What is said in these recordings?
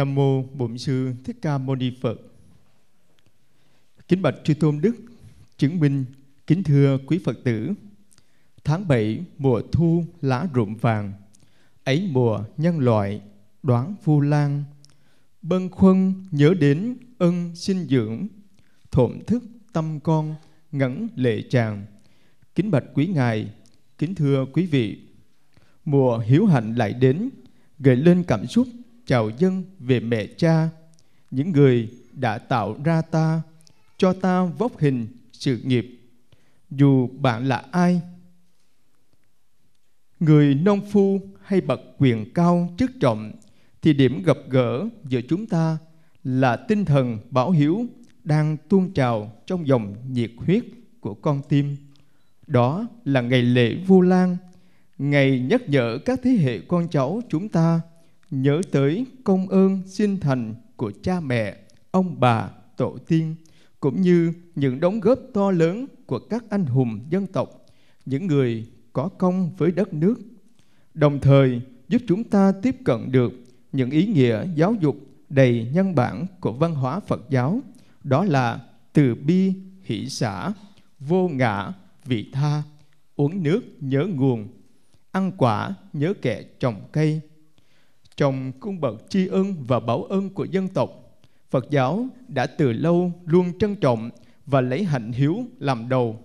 Nam mô Bổn sư Thích Ca Mâu Ni Phật. Kính bạch Chư Tôn Đức, chứng minh kính thưa quý Phật tử. Tháng 7 mùa thu lá rụng vàng, ấy mùa nhân loại đoán vu lan. Bân khuân nhớ đến ân sinh dưỡng, thổn thức tâm con ngẩn lệ tràng. Kính bạch quý ngài, kính thưa quý vị. Mùa hiếu hạnh lại đến, gợi lên cảm xúc chào dân về mẹ cha, những người đã tạo ra ta, cho ta vóc hình sự nghiệp. Dù bạn là ai, người nông phu hay bậc quyền cao chức trọng, thì điểm gặp gỡ giữa chúng ta là tinh thần bảo hiếu đang tuôn trào trong dòng nhiệt huyết của con tim. Đó là ngày lễ Vu Lan, ngày nhắc nhở các thế hệ con cháu chúng ta nhớ tới công ơn sinh thành của cha mẹ, ông bà, tổ tiên, cũng như những đóng góp to lớn của các anh hùng dân tộc, những người có công với đất nước, đồng thời giúp chúng ta tiếp cận được những ý nghĩa giáo dục đầy nhân bản của văn hóa Phật giáo, đó là từ bi, hỷ xã, vô ngã, vị tha, uống nước nhớ nguồn, ăn quả nhớ kẻ trồng cây, trong cung bậc tri ân và bảo ơn của dân tộc, Phật giáo đã từ lâu luôn trân trọng và lấy hạnh hiếu làm đầu.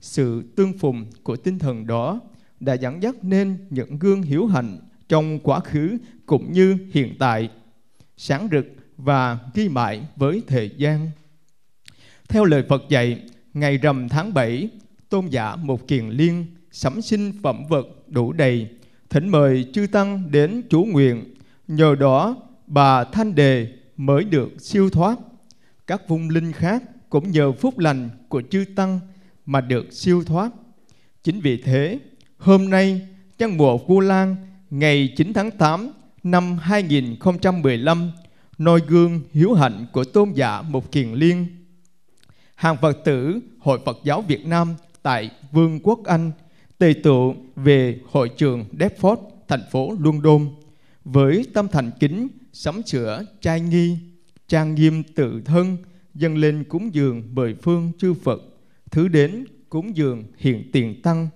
Sự tương phùng của tinh thần đó đã dẫn dắt nên những gương hiếu hạnh trong quá khứ cũng như hiện tại, sáng rực và ghi mãi với thời gian. Theo lời Phật dạy, ngày rằm tháng 7, tôn giả một kiền liên sắm sinh phẩm vật đủ đầy thỉnh mời chư tăng đến chú nguyện, nhờ đó bà Thanh Đề mới được siêu thoát. Các vung linh khác cũng nhờ phúc lành của chư tăng mà được siêu thoát. Chính vì thế, hôm nay trong mùa Vu Lan ngày 9 tháng 8 năm 2015, noi gương hiếu hạnh của tôn giả Mục Kiền Liên. Hàng Phật tử Hội Phật giáo Việt Nam tại Vương quốc Anh – tề tụ về hội trường Deptford, thành phố London, với tâm thành kính sắm sửa trai nghi, trang nghiêm tự thân, dâng lên cúng dường bởi phương chư Phật, thứ đến cúng dường hiện tiền tăng,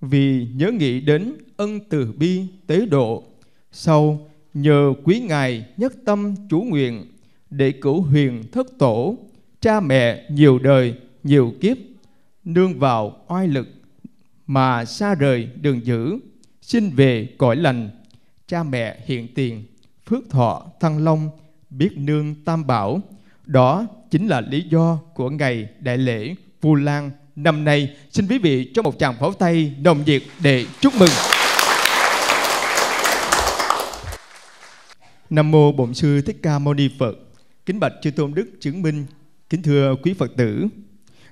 vì nhớ nghĩ đến ân từ bi tế độ. Sau nhờ quý ngài nhất tâm chú nguyện để cứu huyền thất tổ, cha mẹ nhiều đời, nhiều kiếp, nương vào oai lực mà xa rời đường dữ, xin về cõi lành, cha mẹ hiện tiền, phước thọ thăng long, biết nương tam bảo. Đó chính là lý do của ngày đại lễ Vu Lan năm nay. Xin quý vị cho một tràng pháo tay nồng nhiệt để chúc mừng. Nam mô Bổn sư Thích Ca Mâu Ni Phật. Kính bạch chư tôn đức chứng minh, kính thưa quý Phật tử.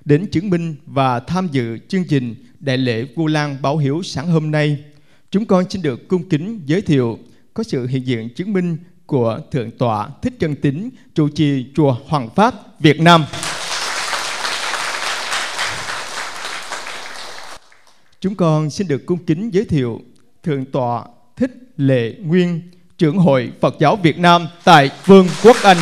Đến chứng minh và tham dự chương trình Đại lễ Vu Lan Bảo Hiếu sáng hôm nay, chúng con xin được cung kính giới thiệu có sự hiện diện chứng minh của Thượng tọa Thích Chân Tín, trụ trì chùa Hoàng Pháp, Việt Nam. Chúng con xin được cung kính giới thiệu Thượng tọa Thích Lệ Nguyên, trưởng hội Phật giáo Việt Nam tại Vương quốc Anh.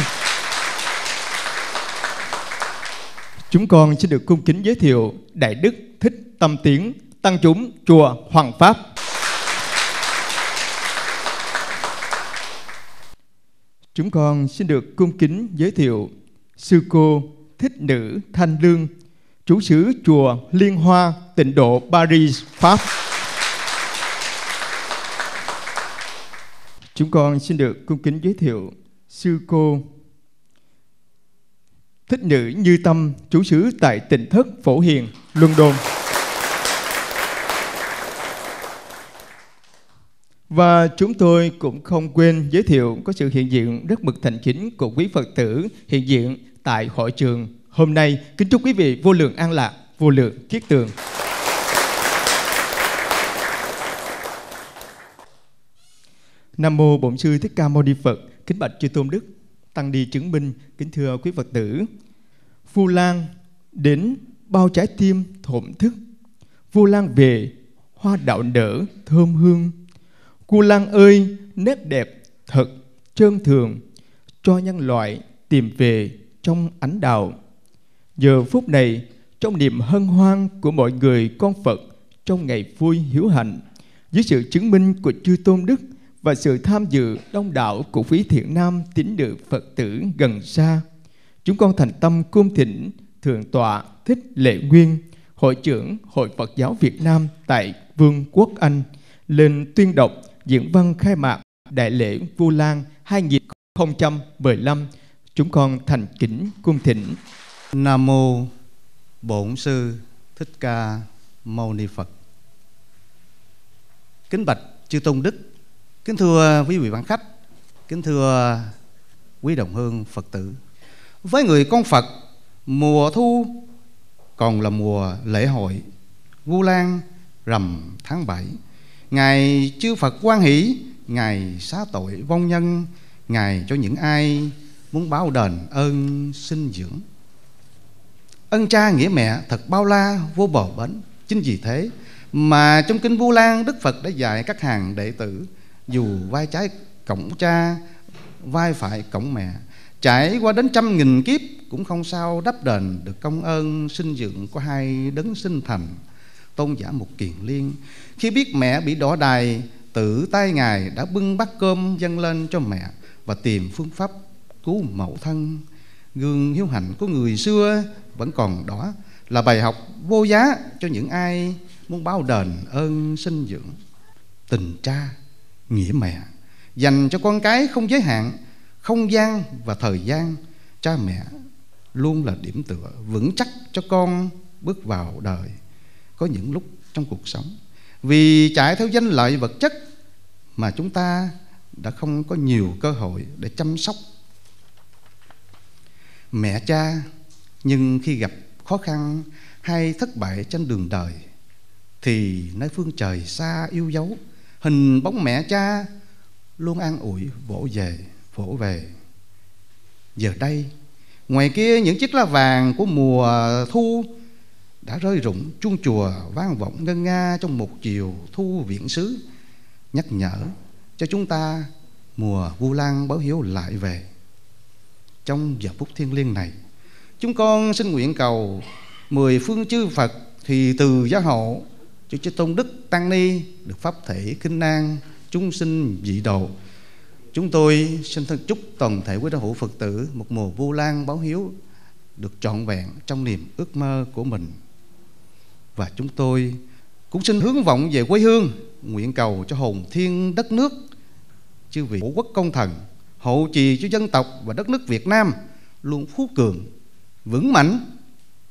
Chúng con xin được cung kính giới thiệu Đại Đức Thích Tâm Tiến, Tăng chúng Chùa Hoàng Pháp. Chúng con xin được cung kính giới thiệu Sư cô Thích Nữ Thanh Lương, Chủ sứ Chùa Liên Hoa, tịnh độ Paris, Pháp. Chúng con xin được cung kính giới thiệu Sư cô Thích Nữ Như Tâm, chủ sứ tại tỉnh thất Phổ Hiền, London. Và chúng tôi cũng không quên giới thiệu có sự hiện diện rất mực thành chính của quý Phật tử hiện diện tại hội trường hôm nay. Kính chúc quý vị vô lượng an lạc, vô lượng kiết tường. Nam mô Bổn sư Thích Ca Mâu Ni Phật. Kính bạch chư tôn đức, tăng đi chứng minh, kính thưa quý Phật tử. Vu Lan đến bao trái tim thổn thức. Vu Lan về hoa đạo nở thơm hương Cô Lan ơi, nét đẹp thật trơn thường, cho nhân loại tìm về trong ánh đạo. Giờ phút này, trong niềm hân hoan của mọi người con Phật trong ngày vui hiếu hạnh, dưới sự chứng minh của chư tôn đức và sự tham dự đông đảo của quý thiện nam tín nữ Phật tử gần xa, chúng con thành tâm cung thỉnh Thượng tọa Thích Lệ Nguyên, Hội trưởng Hội Phật giáo Việt Nam tại Vương quốc Anh, lên tuyên đọc diễn văn khai mạc Đại lễ Vu Lan 2015. Chúng con thành kính cung thỉnh. Nam mô Bổn sư Thích Ca Mâu Ni Phật. Kính bạch chư tôn đức, kính thưa quý vị bạn khách, kính thưa quý đồng hương Phật tử. Với người con Phật, mùa thu còn là mùa lễ hội Vu Lan rằm tháng 7 Ngài chư Phật quan hỷ, Ngài xá tội vong nhân, Ngài cho những ai muốn báo đền ơn sinh dưỡng. Ân cha nghĩa mẹ thật bao la, vô bờ bến. Chính vì thế mà trong kinh Vu Lan, Đức Phật đã dạy các hàng đệ tử, Dù vai trái cổng cha, Vai phải cổng mẹ, Trải qua đến trăm nghìn kiếp Cũng không sao đắp đền được công ơn sinh dưỡng của hai đấng sinh thành. Tôn giả một kiền liên. Khi biết mẹ bị đỏ đài Tự tay Ngài đã bưng bát cơm dâng lên cho mẹ Và tìm phương pháp cứu mẫu thân. Gương hiếu hạnh của người xưa vẫn còn đó Là bài học vô giá cho những ai muốn báo đền ơn sinh dưỡng. Tình cha, nghĩa mẹ Dành cho con cái không giới hạn Không gian và thời gian Cha mẹ luôn là điểm tựa vững chắc cho con bước vào đời có những lúc trong cuộc sống. Vì chạy theo danh lợi vật chất mà chúng ta đã không có nhiều cơ hội để chăm sóc mẹ cha. Nhưng khi gặp khó khăn hay thất bại trên đường đời, thì nơi phương trời xa yêu dấu, hình bóng mẹ cha luôn an ủi, vỗ về vỗ về. Giờ đây, ngoài kia những chiếc lá vàng của mùa thu đã rơi rụng chuông chùa vang vọng ngân nga trong một chiều thu viện xứ, nhắc nhở cho chúng ta mùa vu lan báo hiếu lại về. Trong giờ phút thiêng liêng này, chúng con xin nguyện cầu mười phương chư phật thì từ gia hộ cho chư tôn đức tăng ni được pháp thể kinh an chúng sinh dị độ. Chúng tôi xin thân chúc toàn thể quý đạo hữu phật tử một mùa vu lan báo hiếu được trọn vẹn trong niềm ước mơ của mình và chúng tôi cũng xin hướng vọng về quê hương, nguyện cầu cho hồn thiên đất nước, chư vị quốc công thần hộ trì cho dân tộc và đất nước Việt Nam luôn phú cường, vững mạnh.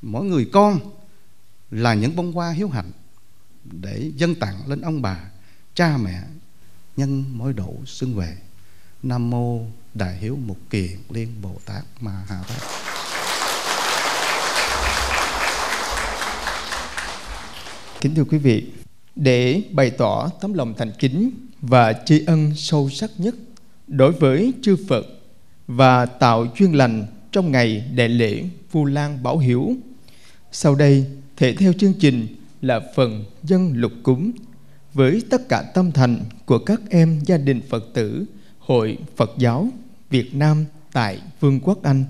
Mỗi người con là những bông hoa hiếu hạnh để dân tặng lên ông bà, cha mẹ, nhân mỗi độ xuân về. Nam mô đại hiếu mục kiền liên bồ tát ma ha tát. Kính thưa quý vị, để bày tỏ tấm lòng thành kính và tri ân sâu sắc nhất đối với chư Phật và tạo chuyên lành trong ngày đại lễ Vu Lan Bảo Hiếu. Sau đây, thể theo chương trình là phần dân lục cúng với tất cả tâm thành của các em gia đình Phật tử Hội Phật giáo Việt Nam tại Vương quốc Anh.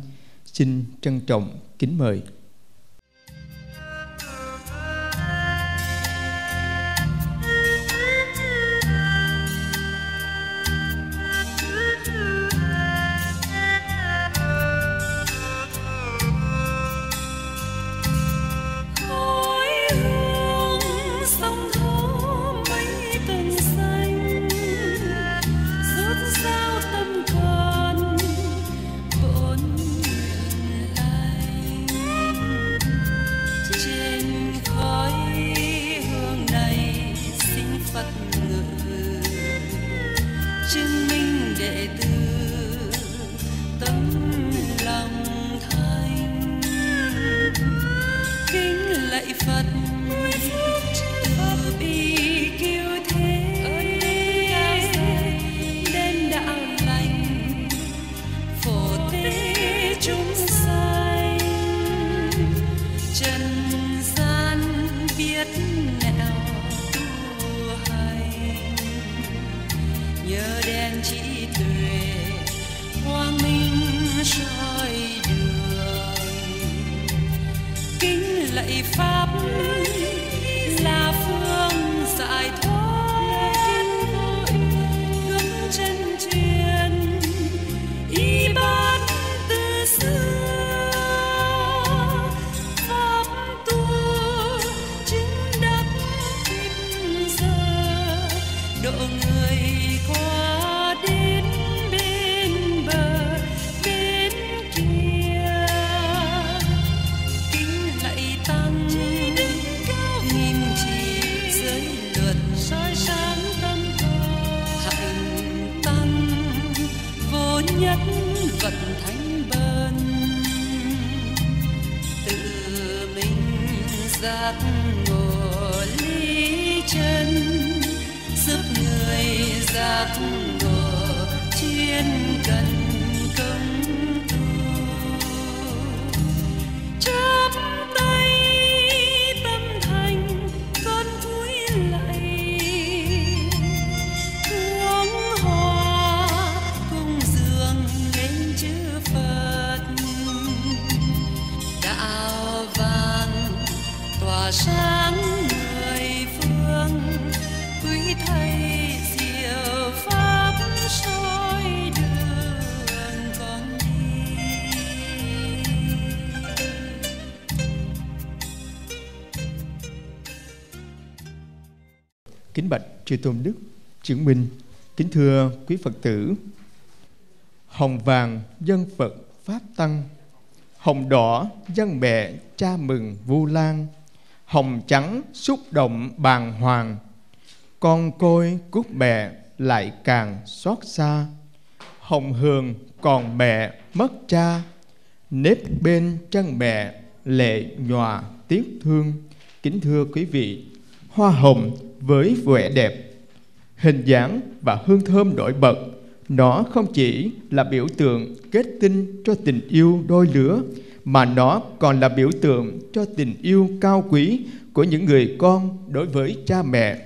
Xin trân trọng kính mời. Chư Tôn Đức, chứng minh, kính thưa quý Phật tử, hồng vàng dân Phật Pháp Tăng, hồng đỏ dân mẹ cha mừng Vu Lan, hồng trắng xúc động bàng hoàng, con côi cút mẹ lại càng xót xa, hồng hường còn mẹ mất cha, nếp bên chân mẹ lệ nhòa tiếc thương. Kính thưa quý vị, hoa hồng với vẻ đẹp, hình dáng và hương thơm nổi bật, nó không chỉ là biểu tượng kết tinh cho tình yêu đôi lứa, mà nó còn là biểu tượng cho tình yêu cao quý của những người con đối với cha mẹ.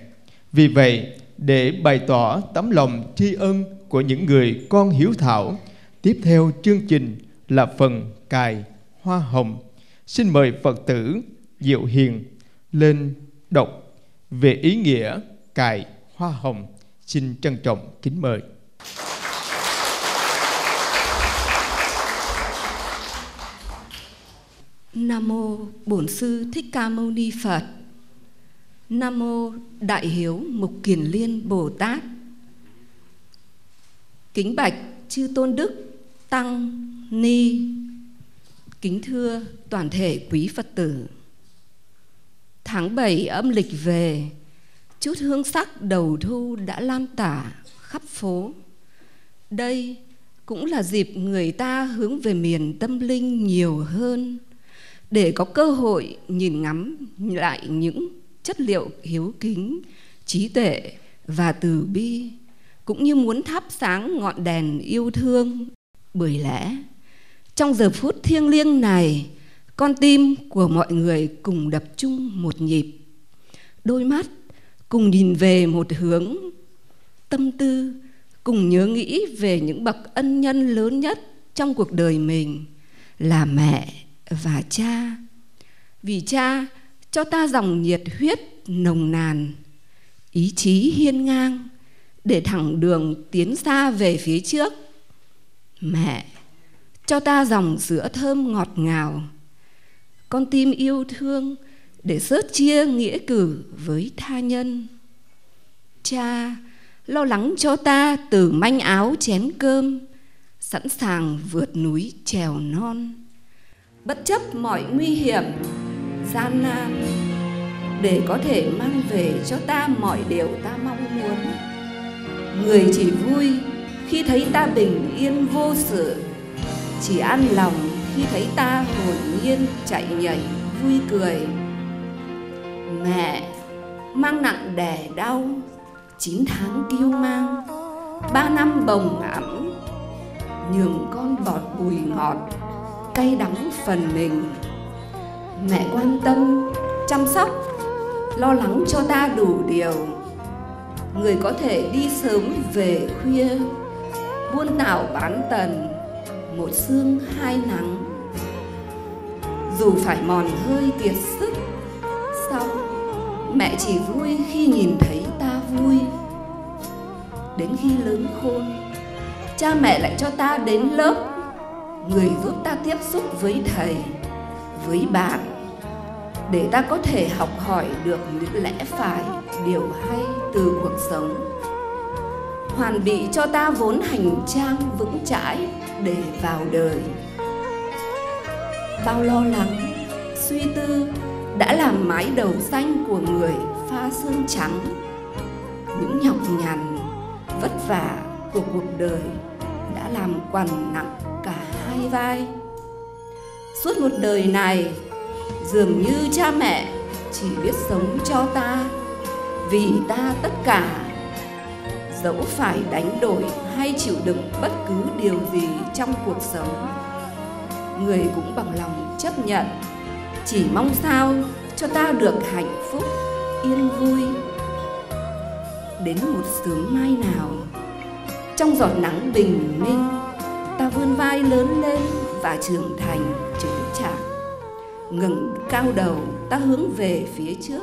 Vì vậy, để bày tỏ tấm lòng tri ân của những người con hiếu thảo, tiếp theo chương trình là phần cài hoa hồng. Xin mời Phật tử Diệu Hiền lên đọc về ý nghĩa cài hoa hồng. Xin trân trọng kính mời. Nam mô Bổn sư Thích Ca Mâu Ni Phật. Nam mô Đại Hiếu Mục Kiền Liên Bồ Tát. Kính bạch chư tôn đức tăng ni. Kính thưa toàn thể quý Phật tử. Tháng 7 âm lịch về, chút hương sắc đầu thu đã lan tả khắp phố. Đây cũng là dịp người ta hướng về miền tâm linh nhiều hơn để có cơ hội nhìn ngắm lại những chất liệu hiếu kính, trí tuệ và từ bi cũng như muốn thắp sáng ngọn đèn yêu thương. Bởi lẽ trong giờ phút thiêng liêng này, con tim của mọi người cùng đập chung một nhịp. Đôi mắt cùng nhìn về một hướng, tâm tư cùng nhớ nghĩ về những bậc ân nhân lớn nhất trong cuộc đời mình là mẹ và cha. Vì cha cho ta dòng nhiệt huyết nồng nàn, ý chí hiên ngang để thẳng đường tiến xa về phía trước. Mẹ cho ta dòng sữa thơm ngọt ngào, con tim yêu thương để sớt chia nghĩa cử với tha nhân. Cha lo lắng cho ta từ manh áo chén cơm, sẵn sàng vượt núi trèo non bất chấp mọi nguy hiểm gian nan để có thể mang về cho ta mọi điều ta mong muốn người chỉ vui khi thấy ta bình yên vô sự chỉ an lòng khi thấy ta hồn yên chạy nhảy, vui cười. Mẹ, mang nặng đẻ đau, chín tháng kiêu mang, ba năm bồng ẵm. Nhường con bọt bùi ngọt, cay đắng phần mình. Mẹ quan tâm, chăm sóc, lo lắng cho ta đủ điều. Người có thể đi sớm về khuya, buôn đảo bán tần, một xương hai nắng dù phải mòn hơi kiệt sức xong mẹ chỉ vui khi nhìn thấy ta vui? Đến khi lớn khôn, cha mẹ lại cho ta đến lớp. Người giúp ta tiếp xúc với thầy, với bạn, để ta có thể học hỏi được những lẽ phải, điều hay từ cuộc sống. Hoàn bị cho ta vốn hành trang vững chãi để vào đời bao lo lắng. Suy tư, đã làm mái đầu xanh của người pha sương trắng. Những nhọc nhằn, vất vả của cuộc đời đã làm quằn nặng cả hai vai. Suốt một đời này, dường như cha mẹ chỉ biết sống cho ta. Vì ta tất cả, dẫu phải đánh đổi hay chịu đựng bất cứ điều gì trong cuộc sống người cũng bằng lòng chấp nhận. Chỉ mong sao cho ta được hạnh phúc, yên vui. Đến một sớm mai nào, trong giọt nắng bình minh, ta vươn vai lớn lên và trưởng thành chững chạc. Ngẩng cao đầu, ta hướng về phía trước.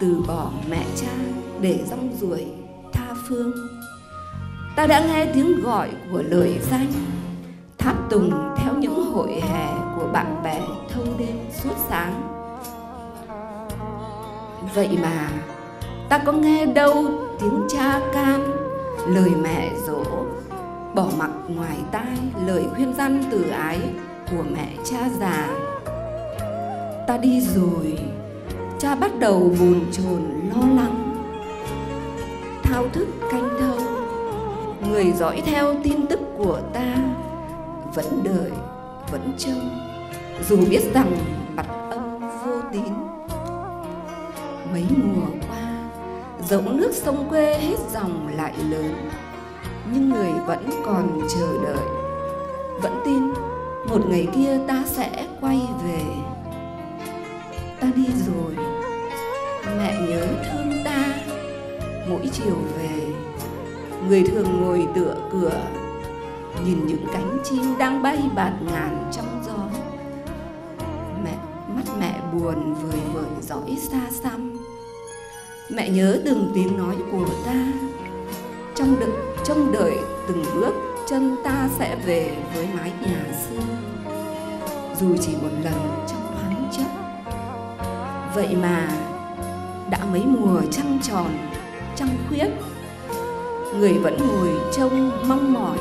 Từ bỏ mẹ cha để rong ruổi tha phương. Ta đã nghe tiếng gọi của lời danh, tháp tùng theo hội hè của bạn bè thâu đêm suốt sáng. Vậy mà, ta có nghe đâu tiếng cha can, lời mẹ dỗ, bỏ mặc ngoài tai lời khuyên răn từ ái của mẹ cha già. Ta đi rồi, cha bắt đầu buồn chồn lo lắng. Thao thức canh thâu, người dõi theo tin tức của ta vẫn đợi vẫn trông. Dù biết rằng bặt âm vô tín. Mấy mùa qua, dẫu nước sông quê hết dòng lại lớn, nhưng người vẫn còn chờ đợi. Vẫn tin một ngày kia ta sẽ quay về. Ta đi rồi, mẹ nhớ thương ta. Mỗi chiều về, người thường ngồi tựa cửa nhìn những cánh chim đang bay bạt ngàn trong gió. Mẹ, mắt mẹ buồn vời vợi dõi xa xăm. Mẹ nhớ từng tiếng nói của ta. Trong đợi trong đợi từng bước chân ta sẽ về với mái nhà xưa. Dù chỉ một lần trong thoáng chốc. Vậy mà, đã mấy mùa trăng tròn, trăng khuyết, người vẫn ngồi trông mong mỏi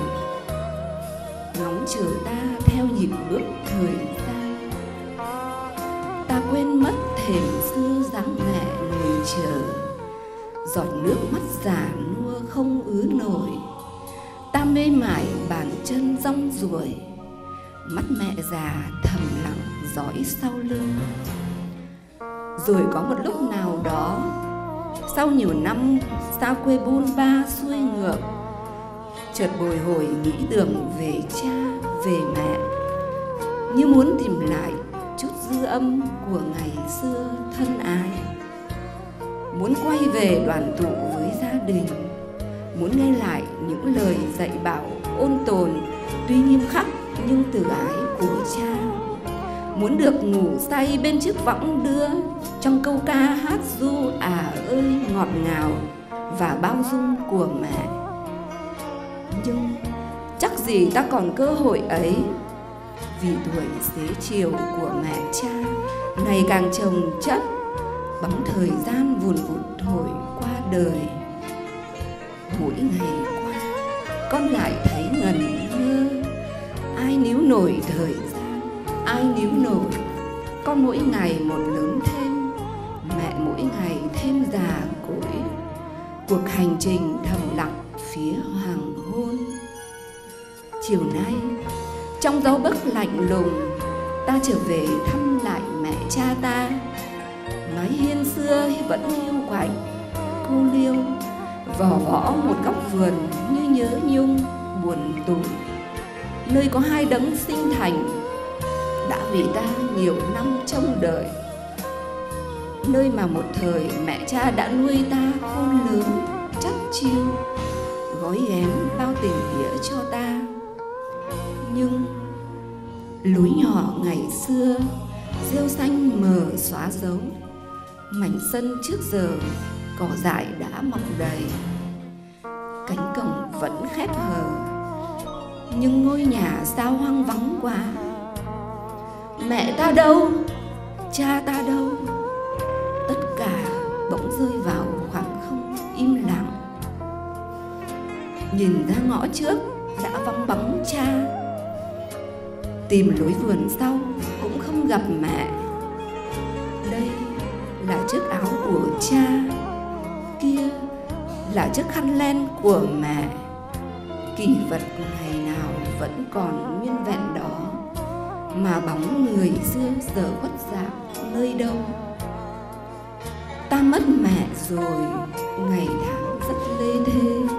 chở chờ ta theo nhịp bước thời gian. Ta quên mất thềm xưa dáng mẹ ngồi chờ. Giọt nước mắt già nua không ứ nổi. Ta mê mải bàn chân rong ruổi. Mắt mẹ già thầm lặng dõi sau lưng. Rồi có một lúc nào đó, sau nhiều năm, xa quê buôn ba xuôi ngược, chợt bồi hồi nghĩ tưởng về cha về mẹ. Như muốn tìm lại chút dư âm của ngày xưa thân ái. Muốn quay về đoàn tụ với gia đình. Muốn nghe lại những lời dạy bảo ôn tồn, tuy nghiêm khắc nhưng từ ái của cha. Muốn được ngủ say bên chiếc võng đưa, trong câu ca hát du à ơi ngọt ngào và bao dung của mẹ. Nhưng chắc gì ta còn cơ hội ấy? Vì tuổi xế chiều của mẹ cha, ngày càng chồng chất, bóng thời gian vùn vụt thổi qua đời. Mỗi ngày qua, con lại thấy ngần ngơ. Ai níu nổi thời gian, ai níu nổi. Con mỗi ngày một lớn thêm, mẹ mỗi ngày thêm già cỗi. Cuộc hành trình thầm lặng phía chiều nay, trong gió bấc lạnh lùng, ta trở về thăm lại mẹ cha ta. Mái hiên xưa vẫn hiu quạnh, cô liêu vỏ võ một góc vườn như nhớ nhung, buồn tủi. Nơi có hai đấng sinh thành, đã vì ta nhiều năm trông đợi. Nơi mà một thời mẹ cha đã nuôi ta khôn lớn chắc chiêu, gói ghém bao tình nghĩa cho ta nhưng lối nhỏ ngày xưa rêu xanh mờ xóa dấu, mảnh sân trước giờ cỏ dại đã mọc đầy. Cánh cổng vẫn khép hờ, nhưng ngôi nhà sao hoang vắng quá. Mẹ ta đâu? Cha ta đâu? Tất cả bỗng rơi vào khoảng không im lặng. Nhìn ra ngõ trước đã vắng bóng cha tìm lối vườn sau, cũng không gặp mẹ. Đây là chiếc áo của cha, kia là chiếc khăn len của mẹ. Kỷ vật ngày nào vẫn còn nguyên vẹn đó, mà bóng người xưa giờ khuất dạng nơi đâu. Ta mất mẹ rồi, ngày tháng rất lê thê.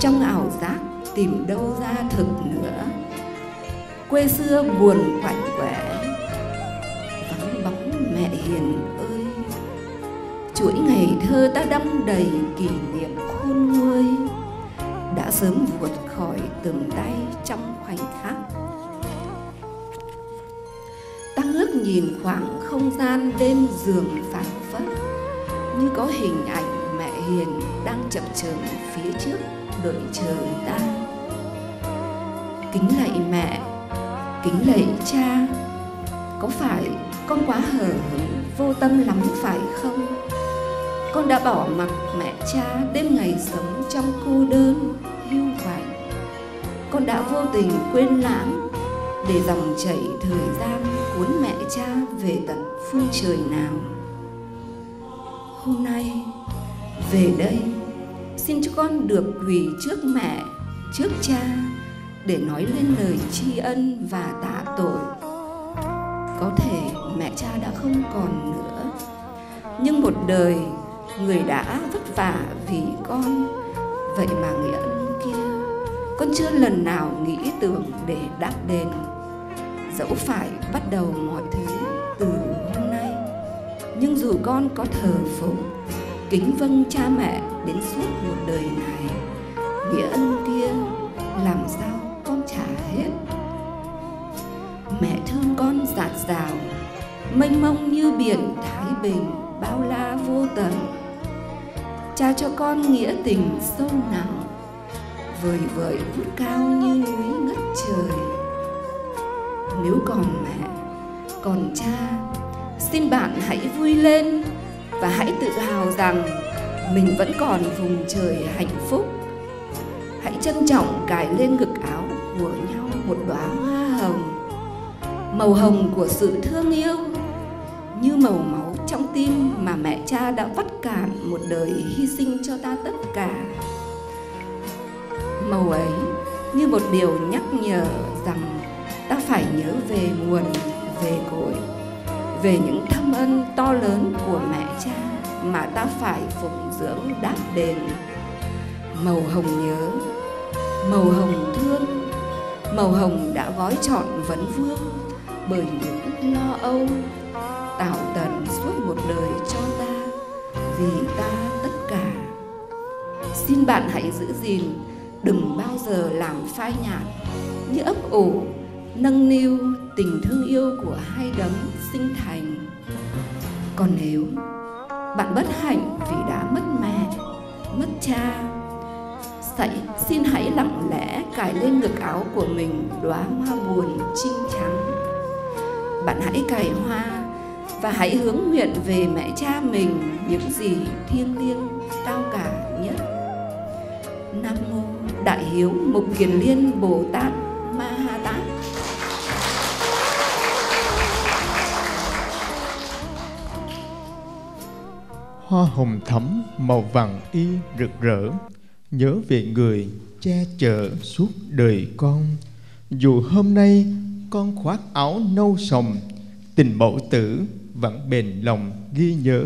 Trong ảo giác tìm đâu ra thực nữa quê xưa buồn quạnh quẻ. Vắng bóng mẹ hiền ơi, chuỗi ngày thơ ta đong đầy kỷ niệm khôn nguôi. Đã sớm vụt khỏi tầm tay trong khoảnh khắc. Ta ngước nhìn khoảng không gian đêm giường phảng phất, như có hình ảnh mẹ hiền đang chậm chờn phía trước đợi chờ ta. Kính lạy mẹ kính lạy cha. Có phải con quá hờ hững, vô tâm lắm phải không? Con đã bỏ mặc mẹ cha đêm ngày sống trong cô đơn, hiu quạnh con đã vô tình quên lãng để dòng chảy thời gian cuốn mẹ cha về tận phương trời nào. Hôm nay, về đây, xin cho con được quỳ trước mẹ, trước cha để nói lên lời tri ân và tạ tội. Có thể mẹ cha đã không còn nữa. Nhưng một đời, người đã vất vả vì con. Vậy mà nghĩa ân kia, con chưa lần nào nghĩ tưởng để đáp đền. Dẫu phải bắt đầu mọi thứ từ hôm nay, nhưng dù con có thờ phụng, kính vâng cha mẹ đến suốt một đời này, nghĩa ân kia làm sao mênh mông như biển thái bình, bao la vô tận. Cha cho con nghĩa tình sâu nặng, vời vợi vút cao như núi ngất trời. Nếu còn mẹ, còn cha, xin bạn hãy vui lên và hãy tự hào rằng mình vẫn còn vùng trời hạnh phúc. Hãy trân trọng cài lên ngực áo của nhau một đóa hoa hồng, màu hồng của sự thương yêu như màu máu trong tim mà mẹ cha đã vắt cạn một đời hy sinh cho ta tất cả. Màu ấy như một điều nhắc nhở rằng ta phải nhớ về nguồn, về cội về những thâm ân to lớn của mẹ cha mà ta phải phụng dưỡng đáp đền. Màu hồng nhớ, màu hồng thương, màu hồng đã gói trọn vấn vương bởi những lo âu tạo tần suốt một đời cho ta vì ta tất cả. Xin bạn hãy giữ gìn đừng bao giờ làm phai nhạt như ấp ủ nâng niu tình thương yêu của hai đấng sinh thành. Còn nếu bạn bất hạnh vì đã mất mẹ mất cha Sậy, xin hãy lặng lẽ cài lên ngực áo của mình đóa hoa buồn trinh trắng. Bạn hãy cài hoa và hãy hướng nguyện về mẹ cha mình những gì thiêng liêng, cao cả nhất. Nam mô đại hiếu mục kiền liên bồ tát ma ha tát. Hoa hồng thắm màu vàng y rực rỡ, nhớ về người che chở suốt đời con. Dù hôm nay con khoác áo nâu sòng, tình mẫu tử vẫn bền lòng ghi nhớ.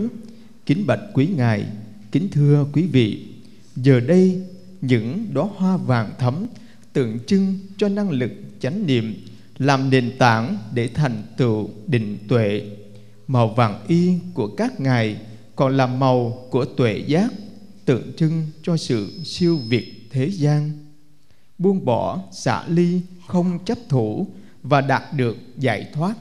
Kính bạch quý ngài, kính thưa quý vị, giờ đây những đóa hoa vàng thắm tượng trưng cho năng lực chánh niệm, làm nền tảng để thành tựu định tuệ. Màu vàng y của các ngài còn là màu của tuệ giác, tượng trưng cho sự siêu việt thế gian. Buông bỏ xả ly không chấp thủ và đạt được giải thoát.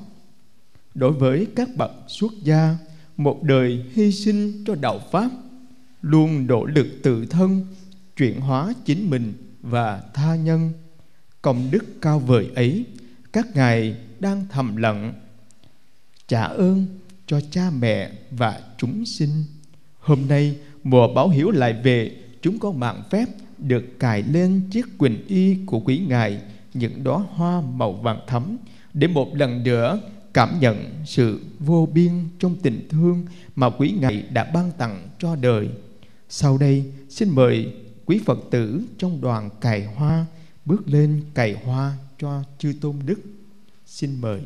Đối với các bậc xuất gia, một đời hy sinh cho đạo pháp, luôn nỗ lực tự thân, chuyển hóa chính mình và tha nhân. Công đức cao vời ấy, các ngài đang thầm lặng trả ơn cho cha mẹ và chúng sinh. Hôm nay mùa báo hiếu lại về, chúng có mạng phép được cài lên chiếc quỳnh y của quý ngài những đóa hoa màu vàng thắm để một lần nữa cảm nhận sự vô biên trong tình thương mà quý ngài đã ban tặng cho đời. Sau đây, xin mời quý Phật tử trong đoàn cài hoa bước lên cài hoa cho chư tôn đức. Xin mời.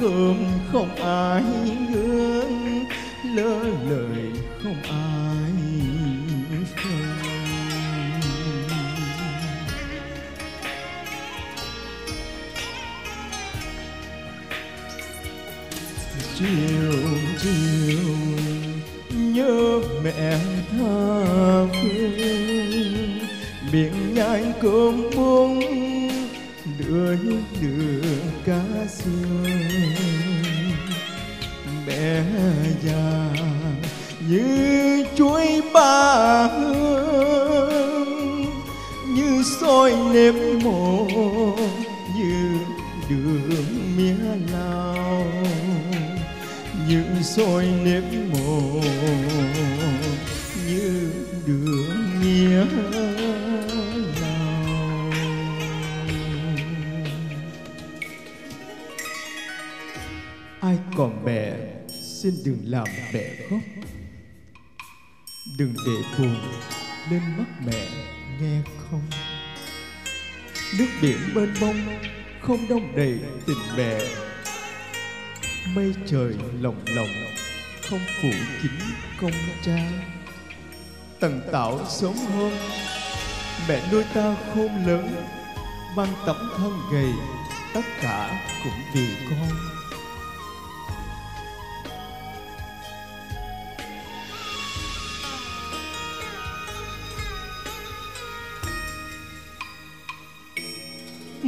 Cơm không ai ngưỡng, lỡ lời không ai phân chiều chiều nhớ mẹ tha phương. Biển nhanh cơm buông lưỡi đường cá xương. Mẹ già như chuối ba hương, như soi nếp mồ như đường mía lao. Như soi nếp mồ như đường mía lao. Còn mẹ xin đừng làm mẹ khóc. Đừng để buồn lên mắt mẹ, nghe không? Nước biển bên bông không đông đầy tình mẹ. Mây trời lồng lộng không phủ kín công cha. Tần tạo sớm hơn mẹ nuôi ta khôn lớn, mang tấm thân gầy, tất cả cũng vì con.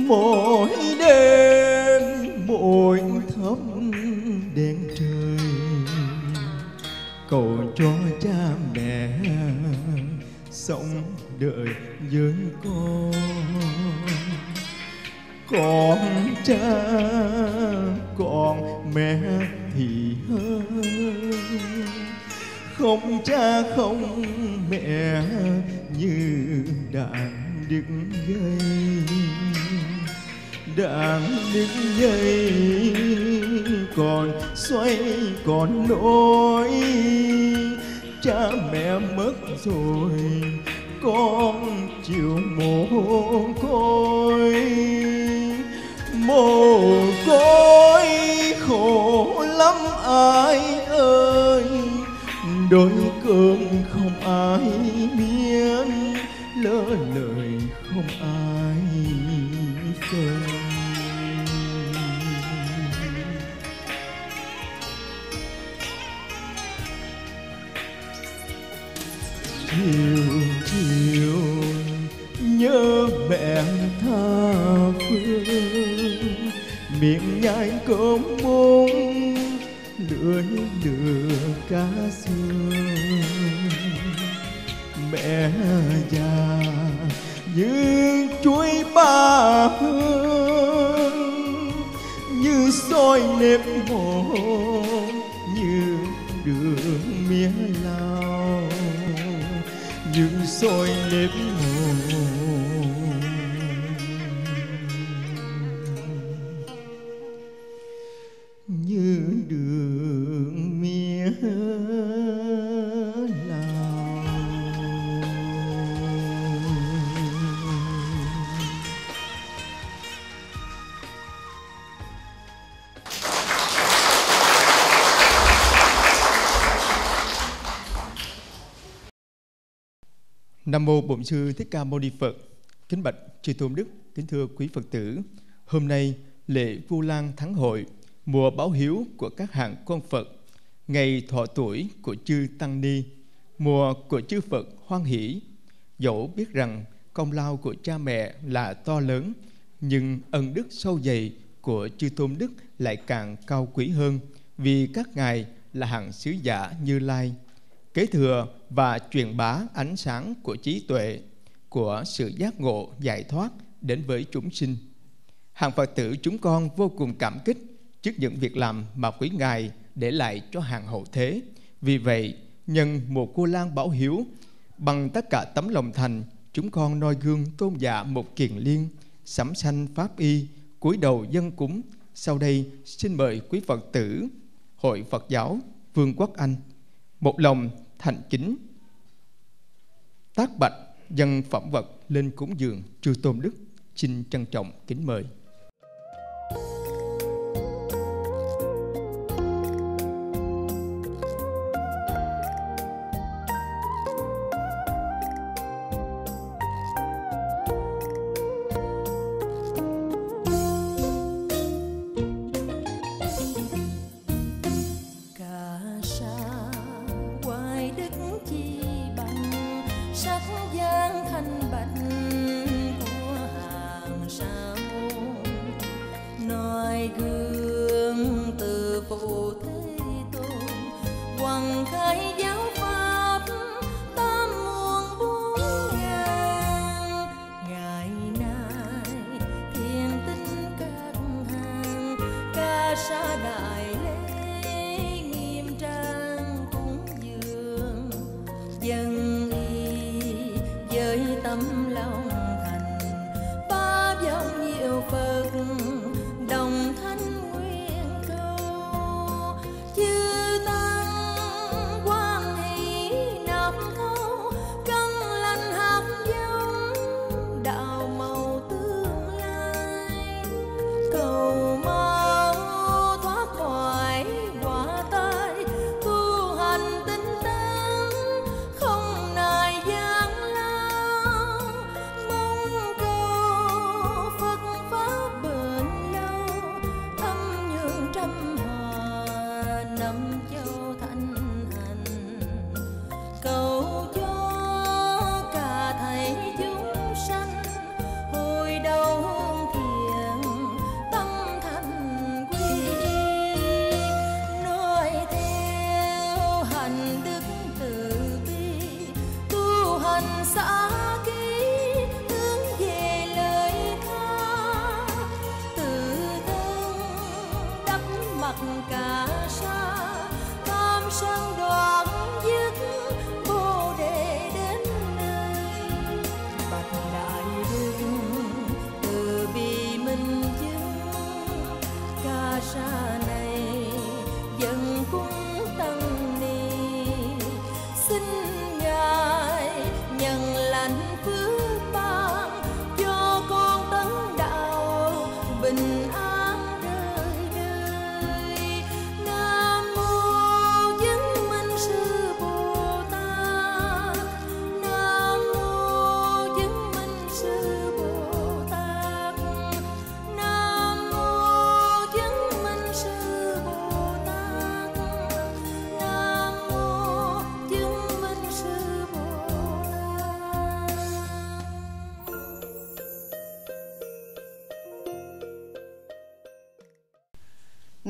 Mỗi đêm, mỗi thấm đèn trời. Cầu cho cha mẹ sống đời với con. Con cha, con mẹ thì hơn. Không cha, không mẹ như đàn đứt dây đang đứt dây còn xoay, còn nỗi cha mẹ mất rồi, con chịu mồ côi. Mồ côi khổ lắm, ai ơi. Đôi cơm không ai biết lỡ lời không ai chiều chiều, nhớ mẹ tha phương. Miệng nhai cơm bún lưỡi lửa cá xương. Mẹ già, như chuối ba hương, như soi nếp mồ Nam mô Bổn sư Thích Ca Mâu Ni Phật. Kính bạch chư tôn đức, kính thưa quý Phật tử. Hôm nay lễ Vu Lan Thắng hội, mùa báo hiếu của các hạng con Phật, ngày thọ tuổi của chư tăng ni, Mùa của chư Phật hoan hỷ, dẫu biết rằng công lao của cha mẹ là to lớn, nhưng ân đức sâu dày của chư tôn đức lại càng cao quý hơn vì các ngài là hạng sứ giả như lai kế thừa và truyền bá ánh sáng của trí tuệ, của sự giác ngộ giải thoát đến với chúng sinh. Hàng phật tử chúng con vô cùng cảm kích trước những việc làm mà quý ngài để lại cho hàng hậu thế. Vì vậy, nhân một cô lan bảo hiếu, bằng tất cả tấm lòng thành, chúng con noi gương tôn giả một kiền liên, sắm sanh pháp y, cúi đầu dân cúng. Sau đây, xin mời quý phật tử, hội phật giáo vương quốc anh, một lòng thành kính tác bạch dân phẩm vật lên cúng dường, chư tôn đức, xin trân trọng kính mời. Lòng khơi dấu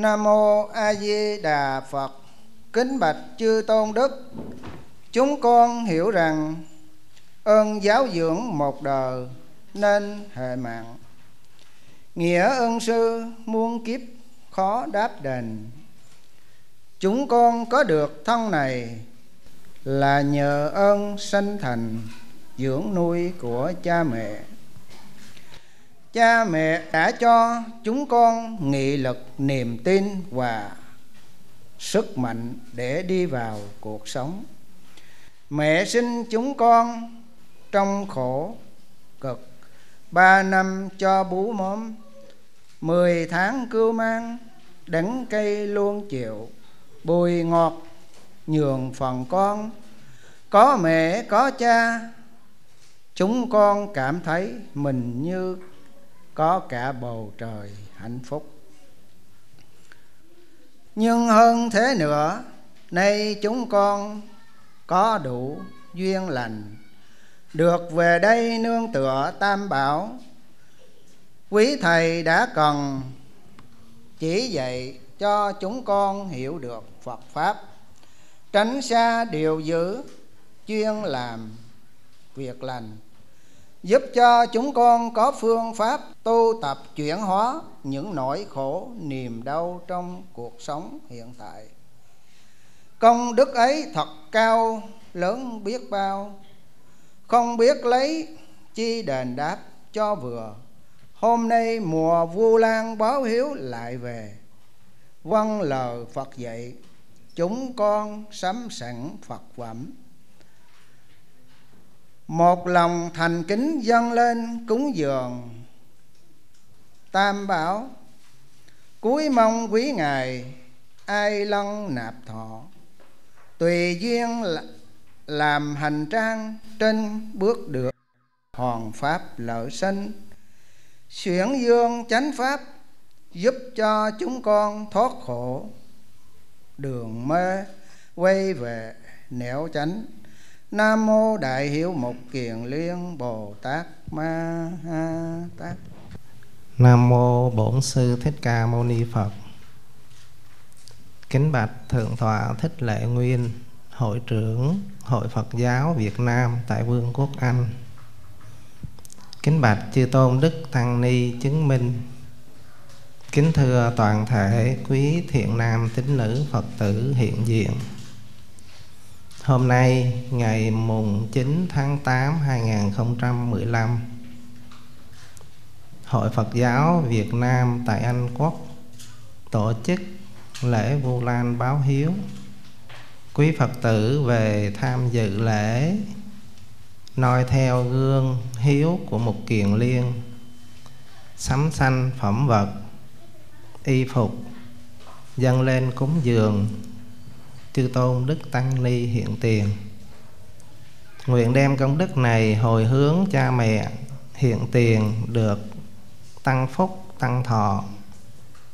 Nam mô A Di Đà Phật. Kính bạch chư tôn đức, chúng con hiểu rằng ơn giáo dưỡng một đời nên hệ mạng. Nghĩa ơn sư muôn kiếp khó đáp đền. Chúng con có được thân này là nhờ ơn sanh thành dưỡng nuôi của cha mẹ. Cha mẹ đã cho chúng con nghị lực, niềm tin và sức mạnh để đi vào cuộc sống. Mẹ sinh chúng con trong khổ cực ba năm cho bú mớm mười tháng cưu mang đắng cây luôn chịu bùi ngọt nhường phần con có mẹ có cha chúng con cảm thấy mình như có cả bầu trời hạnh phúc. Nhưng hơn thế nữa, nay chúng con có đủ duyên lành, được về đây nương tựa tam bảo. Quý thầy đã cần chỉ dạy cho chúng con hiểu được phật pháp, tránh xa điều dữ, chuyên làm việc lành giúp cho chúng con có phương pháp tu tập chuyển hóa những nỗi khổ, niềm đau trong cuộc sống hiện tại. Công đức ấy thật cao, lớn biết bao. Không biết lấy chi đền đáp cho vừa. Hôm nay mùa vu lan báo hiếu lại về. Vâng lời phật dạy, chúng con sắm sẵn phật phẩm một lòng thành kính dâng lên cúng dường. Tam bảo, cuối mong quý ngài, ai lân nạp thọ? Tùy duyên làm hành trang trên bước được hoàn pháp lợi sinh. Xuyển dương chánh pháp giúp cho chúng con thoát khổ. Đường mê, quay về nẻo chánh nam mô đại hiếu mục kiền liên bồ tát ma ha tát. Nam mô bổn sư thích ca mâu ni phật. Kính bạch thượng tọa thích lệ nguyên, hội trưởng hội phật giáo việt nam tại vương quốc anh. Kính bạch chư tôn đức tăng ni chứng minh. Kính thưa toàn thể quý thiện nam tín nữ phật tử hiện diện. Hôm nay, ngày mùng 9 tháng 8 2015 Hội Phật giáo Việt Nam tại Anh Quốc tổ chức lễ Vu Lan báo hiếu. Quý Phật tử về tham dự lễ, noi theo gương hiếu của một kiền liên, sắm xanh phẩm vật, y phục, dâng lên cúng dường chư tôn đức tăng ni hiện tiền. Nguyện đem công đức này hồi hướng cha mẹ hiện tiền được tăng phúc, tăng thọ.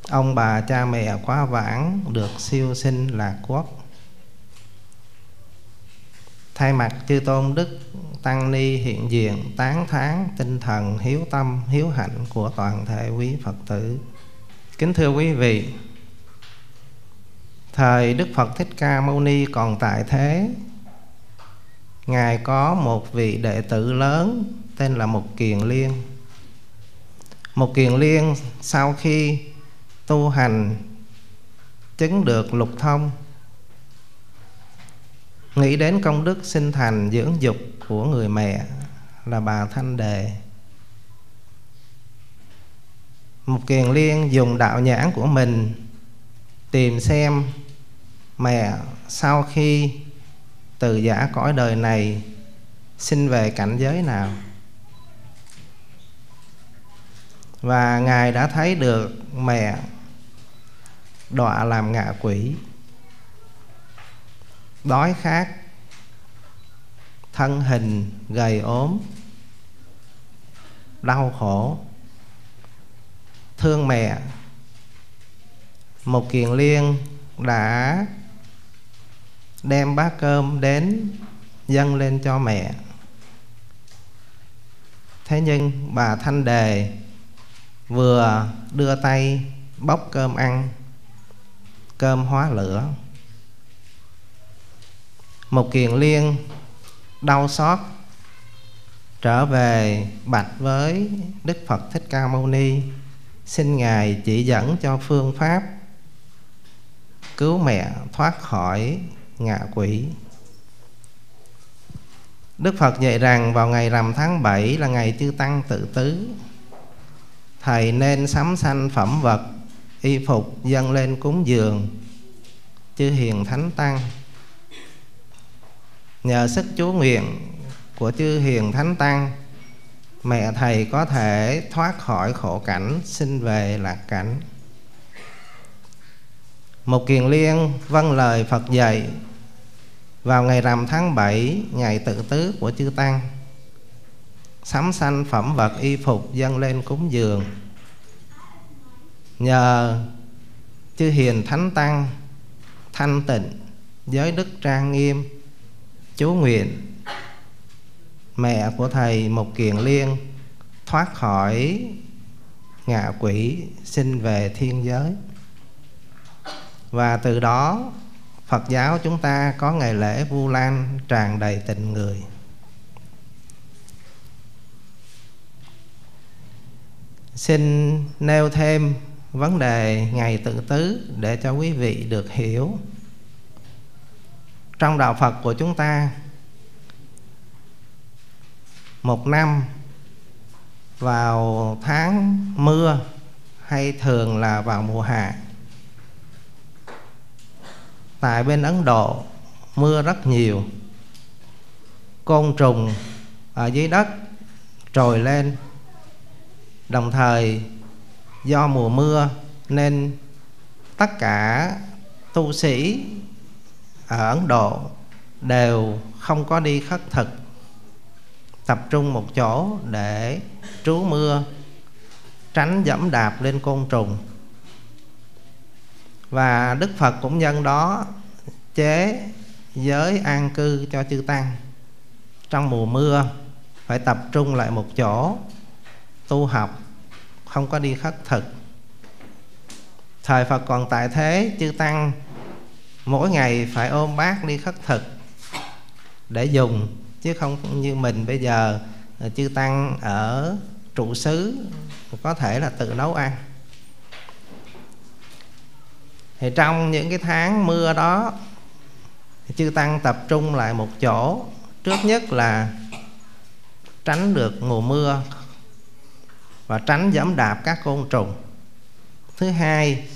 Ông bà cha mẹ quá vãng được siêu sinh lạc quốc. Thay mặt chư tôn đức tăng ni hiện diện tán thán tinh thần hiếu tâm, hiếu hạnh của toàn thể quý phật tử. Kính thưa quý vị thời đức phật thích ca mâu ni còn tại thế. Ngài có một vị đệ tử lớn, tên là Mục kiền liên. Mục kiền liên sau khi tu hành, chứng được lục thông, nghĩ đến công đức sinh thành dưỡng dục của người mẹ là bà thanh đề. Mục kiền liên dùng đạo nhãn của mình tìm xem mẹ sau khi từ giả cõi đời này sinh về cảnh giới nào. Và ngài đã thấy được mẹ đọa làm ngạ quỷ, đói khát, thân hình gầy ốm, đau khổ, thương mẹ một kiền liên đã đem bát cơm đến dâng lên cho mẹ. Thế nhưng bà thanh đề vừa đưa tay bóc cơm ăn, cơm hóa lửa. Một kiền liên đau xót trở về bạch với đức phật thích ca mâu ni, xin ngài chỉ dẫn cho phương pháp cứu mẹ thoát khỏi ngạ quỷ. Đức Phật dạy rằng vào ngày rằm tháng 7 là ngày chư Tăng tự tứ. Thầy nên sắm sanh phẩm vật, Y phục, dâng lên cúng dường, Chư Hiền Thánh Tăng. Nhờ sức chú nguyện của chư Hiền Thánh Tăng, Mẹ Thầy có thể thoát khỏi khổ cảnh, Sinh về lạc cảnh. Một kiền liên vâng lời Phật dạy, vào ngày rằm tháng 7 Ngày tự tứ của chư Tăng, Sắm sanh phẩm vật y phục dâng lên cúng dường. Nhờ chư hiền thánh tăng, Thanh tịnh, Giới đức trang nghiêm, chú nguyện, mẹ của thầy một Kiền Liên thoát khỏi ngạ quỷ sinh về thiên giới và từ đó, Phật giáo chúng ta có ngày lễ Vu Lan tràn đầy tình người. Xin nêu thêm vấn đề ngày tự tứ để cho quý vị được hiểu. Trong đạo phật của chúng ta, một năm vào tháng mưa hay thường là vào mùa hạ tại bên ấn độ, mưa rất nhiều. Côn trùng ở dưới đất trồi lên. Đồng thời, do mùa mưa nên tất cả tu sĩ ở ấn độ đều không có đi khất thực. Tập trung một chỗ để trú mưa, tránh dẫm đạp lên côn trùng và đức phật cũng nhân đó chế giới an cư cho chư tăng. Trong mùa mưa, phải tập trung lại một chỗ, tu học, không có đi khất thực. Thời phật còn tại thế, chư tăng mỗi ngày phải ôm bát đi khất thực để dùng, chứ không như mình bây giờ, chư tăng ở trụ xứ, có thể là tự nấu ăn thì trong những cái tháng mưa đó, thì chư tăng tập trung lại một chỗ. Trước nhất là tránh được mùa mưa và tránh dẫm đạp các côn trùng. Thứ hai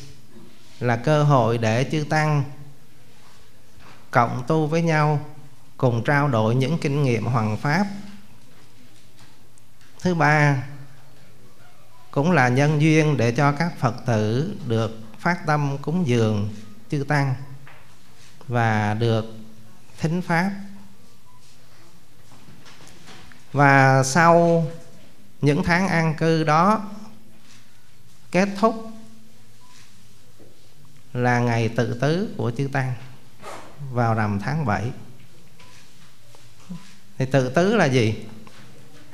là cơ hội để chư tăng cộng tu với nhau, cùng trao đổi những kinh nghiệm hoàng pháp. Thứ ba cũng là nhân duyên để cho các phật tử được phát tâm cúng dường chư tăng và được thính pháp. Và sau những tháng an cư đó, kết thúc là ngày tự tứ của chư tăng vào rằm tháng 7 thì tự tứ là gì?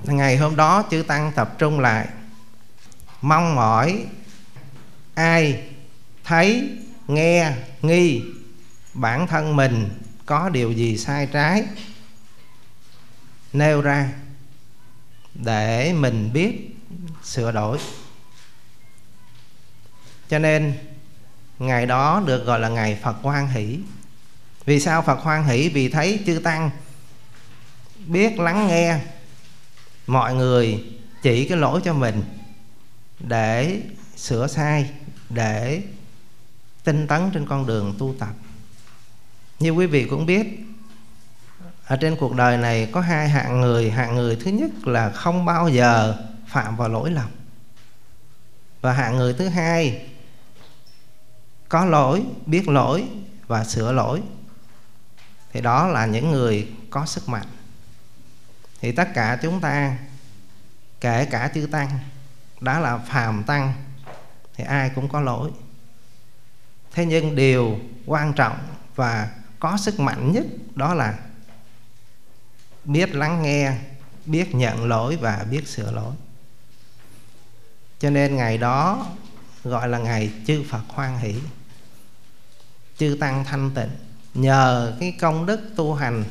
Ngày hôm đó chư tăng tập trung lại, mong mỏi ai thấy, nghe, nghi. Bản thân mình có điều gì sai trái? Nêu ra để mình biết sửa đổi. Cho nên, ngày đó được gọi là ngày phật hoan hỷ. Vì sao phật hoan hỷ? Vì thấy chư tăng biết lắng nghe mọi người chỉ cái lỗi cho mình để sửa sai, để tinh tấn trên con đường tu tập. Như quý vị cũng biết, ở trên cuộc đời này có hai hạng người. Hạng người thứ nhất là không bao giờ phạm vào lỗi lầm. Và hạng người thứ hai, có lỗi, biết lỗi và sửa lỗi. Thì đó là những người có sức mạnh. Thì tất cả chúng ta, kể cả chư tăng, đã là phàm tăng, thì ai cũng có lỗi thế nhưng điều quan trọng và có sức mạnh nhất đó là biết lắng nghe, biết nhận lỗi và biết sửa lỗi. Cho nên ngày đó gọi là ngày chư phật hoan hỷ, chư tăng thanh tịnh. Nhờ cái công đức tu hành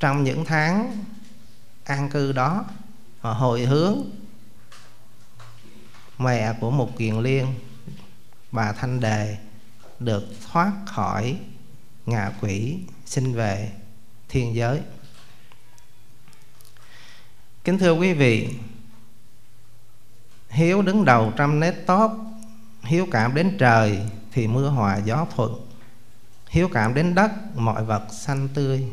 trong những tháng an cư đó, họ hồi hướng mẹ của một kiền liên bà thanh đề được thoát khỏi ngạ quỷ sinh về thiên giới. Kính thưa quý vị, hiếu đứng đầu trăm nét tốt hiếu cảm đến trời thì mưa hòa gió thuận. Hiếu cảm đến đất, mọi vật xanh tươi.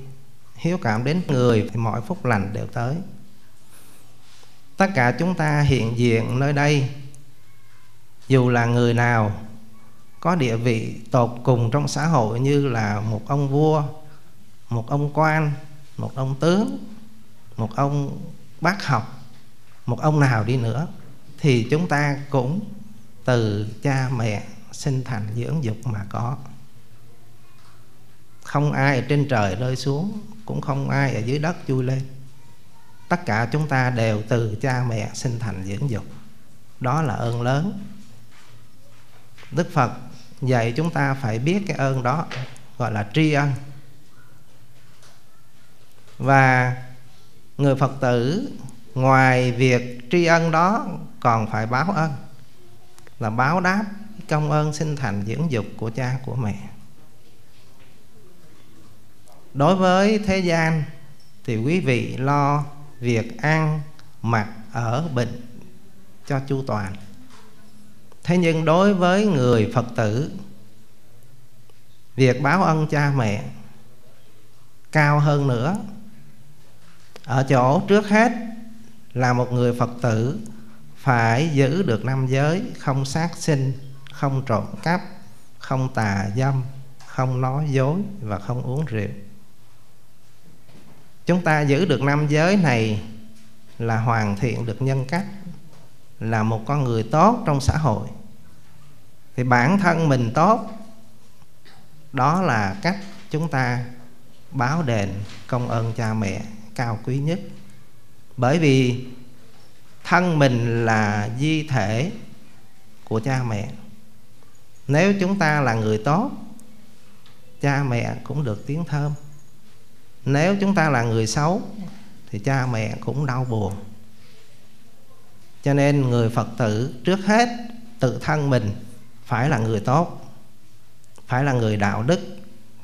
Hiếu cảm đến người thì mọi phúc lành đều tới. Tất cả chúng ta hiện diện nơi đây, dù là người nào có địa vị tột cùng trong xã hội như là một ông vua, một ông quan, một ông tướng, một ông bác học, một ông nào đi nữa, thì chúng ta cũng từ cha mẹ sinh thành dưỡng dục mà có. Không ai ở trên trời rơi xuống, cũng không ai ở dưới đất chui lên. Tất cả chúng ta đều từ cha mẹ sinh thành dưỡng dục. Đó là ơn lớn. Đức phật vậy chúng ta phải biết cái ơn đó, gọi là tri ân. Và người phật tử ngoài việc tri ân đó còn phải báo ân là báo đáp công ơn sinh thành dưỡng dục của cha, của mẹ. Đối với thế gian thì quý vị lo việc ăn mặc ở bệnh cho chu toàn thế nhưng đối với người phật tử, việc báo ân cha mẹ cao hơn nữa. Ở chỗ trước hết là một người phật tử phải giữ được năm giới, không sát sinh, không trộm cắp, không tà dâm, không nói dối và không uống rượu. Chúng ta giữ được năm giới này là hoàn thiện được nhân cách là một con người tốt trong xã hội. Thì bản thân mình tốt, đó là cách chúng ta báo đền công ơn cha mẹ cao quý nhất. Bởi vì thân mình là di thể của cha mẹ. Nếu chúng ta là người tốt, cha mẹ cũng được tiếng thơm. Nếu chúng ta là người xấu, thì cha mẹ cũng đau buồn cho nên người phật tử trước hết tự thân mình phải là người tốt, phải là người đạo đức,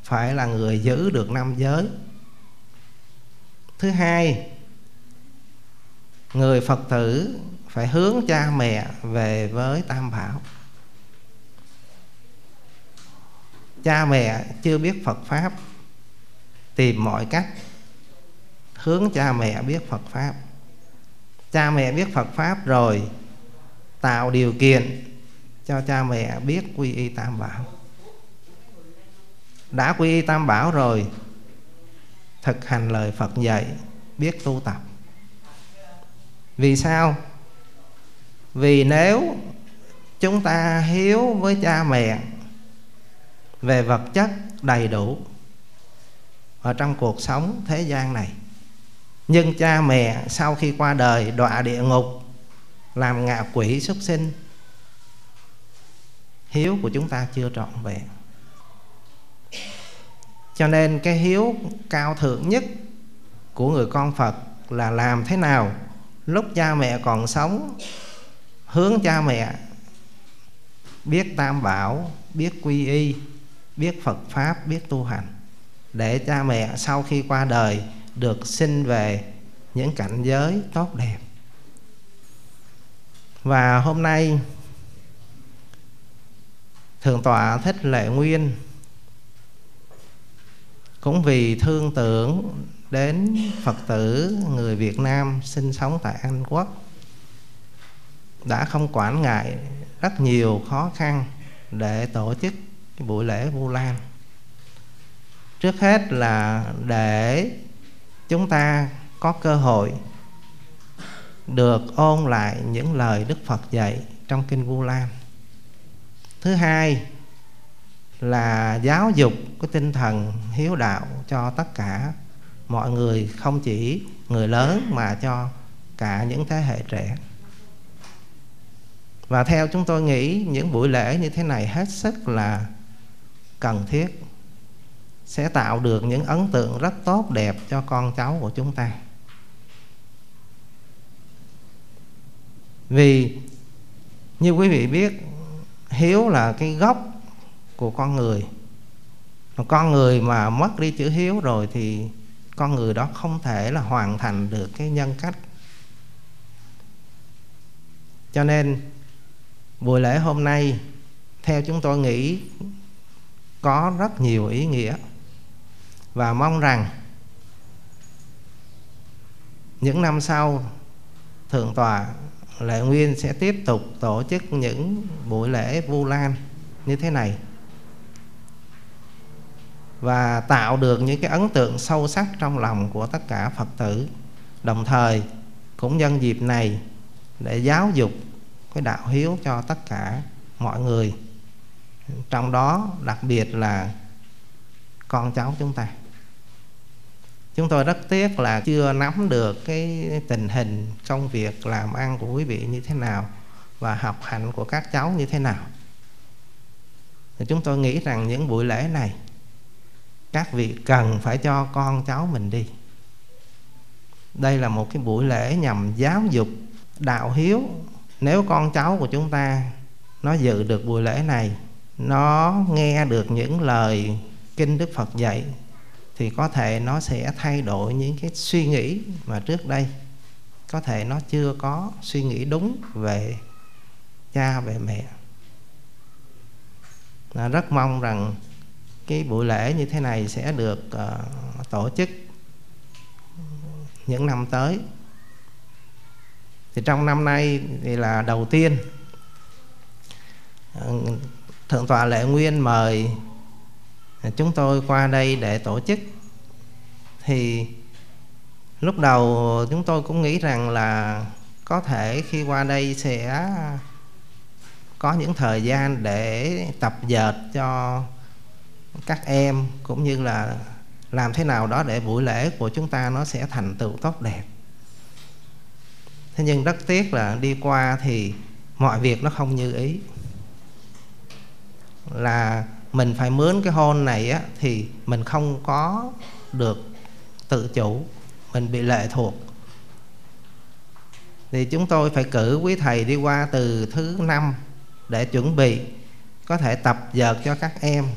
phải là người giữ được năm giới. Thứ hai, người phật tử phải hướng cha mẹ về với tam bảo. Cha mẹ chưa biết phật pháp, tìm mọi cách hướng cha mẹ biết phật pháp cha mẹ biết phật pháp rồi, tạo điều kiện cho cha mẹ biết quy y tam bảo. Đã quy y tam bảo rồi, thực hành lời phật dạy, biết tu tập. Vì sao? Vì nếu chúng ta hiếu với cha mẹ về vật chất đầy đủ ở trong cuộc sống thế gian này nhưng cha mẹ sau khi qua đời đọa địa ngục, làm ngạ quỷ xuất sinh, hiếu của chúng ta chưa trọn vẹn. Cho nên cái hiếu cao thượng nhất của người con phật là làm thế nào lúc cha mẹ còn sống, hướng cha mẹ biết tam bảo, biết quy y, biết phật pháp, biết tu hành. Để cha mẹ sau khi qua đời được sinh về những cảnh giới tốt đẹp. Và hôm nay, thượng tọa thích lệ nguyên cũng vì thương tưởng đến phật tử người việt nam sinh sống tại anh quốc đã không quản ngại rất nhiều khó khăn để tổ chức cái buổi lễ vu lan. Trước hết là để chúng ta có cơ hội được ôn lại những lời đức phật dạy trong kinh vu lan. Thứ hai là giáo dục cái tinh thần hiếu đạo cho tất cả mọi người, không chỉ người lớn mà cho cả những thế hệ trẻ. Và theo chúng tôi nghĩ, những buổi lễ như thế này hết sức là cần thiết sẽ tạo được những ấn tượng rất tốt đẹp cho con cháu của chúng ta. Vì, như quý vị biết, hiếu là cái gốc của con người. Con người mà mất đi chữ hiếu rồi thì con người đó không thể là hoàn thành được cái nhân cách. Cho nên, buổi lễ hôm nay, theo chúng tôi nghĩ, có rất nhiều ý nghĩa và mong rằng những năm sau, thượng tọa lệ nguyên sẽ tiếp tục tổ chức những buổi lễ vu lan như thế này và tạo được những cái ấn tượng sâu sắc trong lòng của tất cả phật tử. Đồng thời, cũng nhân dịp này để giáo dục cái đạo hiếu cho tất cả mọi người. Trong đó, đặc biệt là con cháu chúng ta chúng tôi rất tiếc là chưa nắm được cái tình hình công việc làm ăn của quý vị như thế nào và học hành của các cháu như thế nào. Thì chúng tôi nghĩ rằng những buổi lễ này, các vị cần phải cho con cháu mình đi. Đây là một cái buổi lễ nhằm giáo dục, đạo hiếu. Nếu con cháu của chúng ta nó dự được buổi lễ này, nó nghe được những lời kinh đức phật dạy thì có thể nó sẽ thay đổi những cái suy nghĩ mà trước đây. Có thể nó chưa có suy nghĩ đúng về cha về mẹ. À, rất mong rằng cái buổi lễ như thế này sẽ được uh, tổ chức những năm tới. Thì trong năm nay thì là đầu tiên uh, thượng tọa lệ nguyên mời chúng tôi qua đây để tổ chức. Thì lúc đầu chúng tôi cũng nghĩ rằng là có thể khi qua đây sẽ có những thời gian để tập dệt cho các em, cũng như là làm thế nào đó để buổi lễ của chúng ta nó sẽ thành tựu tốt đẹp. Thế nhưng rất tiếc là đi qua thì mọi việc nó không như ý. Là mình phải mướn cái hôn này á, thì mình không có được tự chủ. Mình bị lệ thuộc. Thì chúng tôi phải cử quý thầy đi qua từ thứ năm để chuẩn bị, có thể tập dợt cho các em.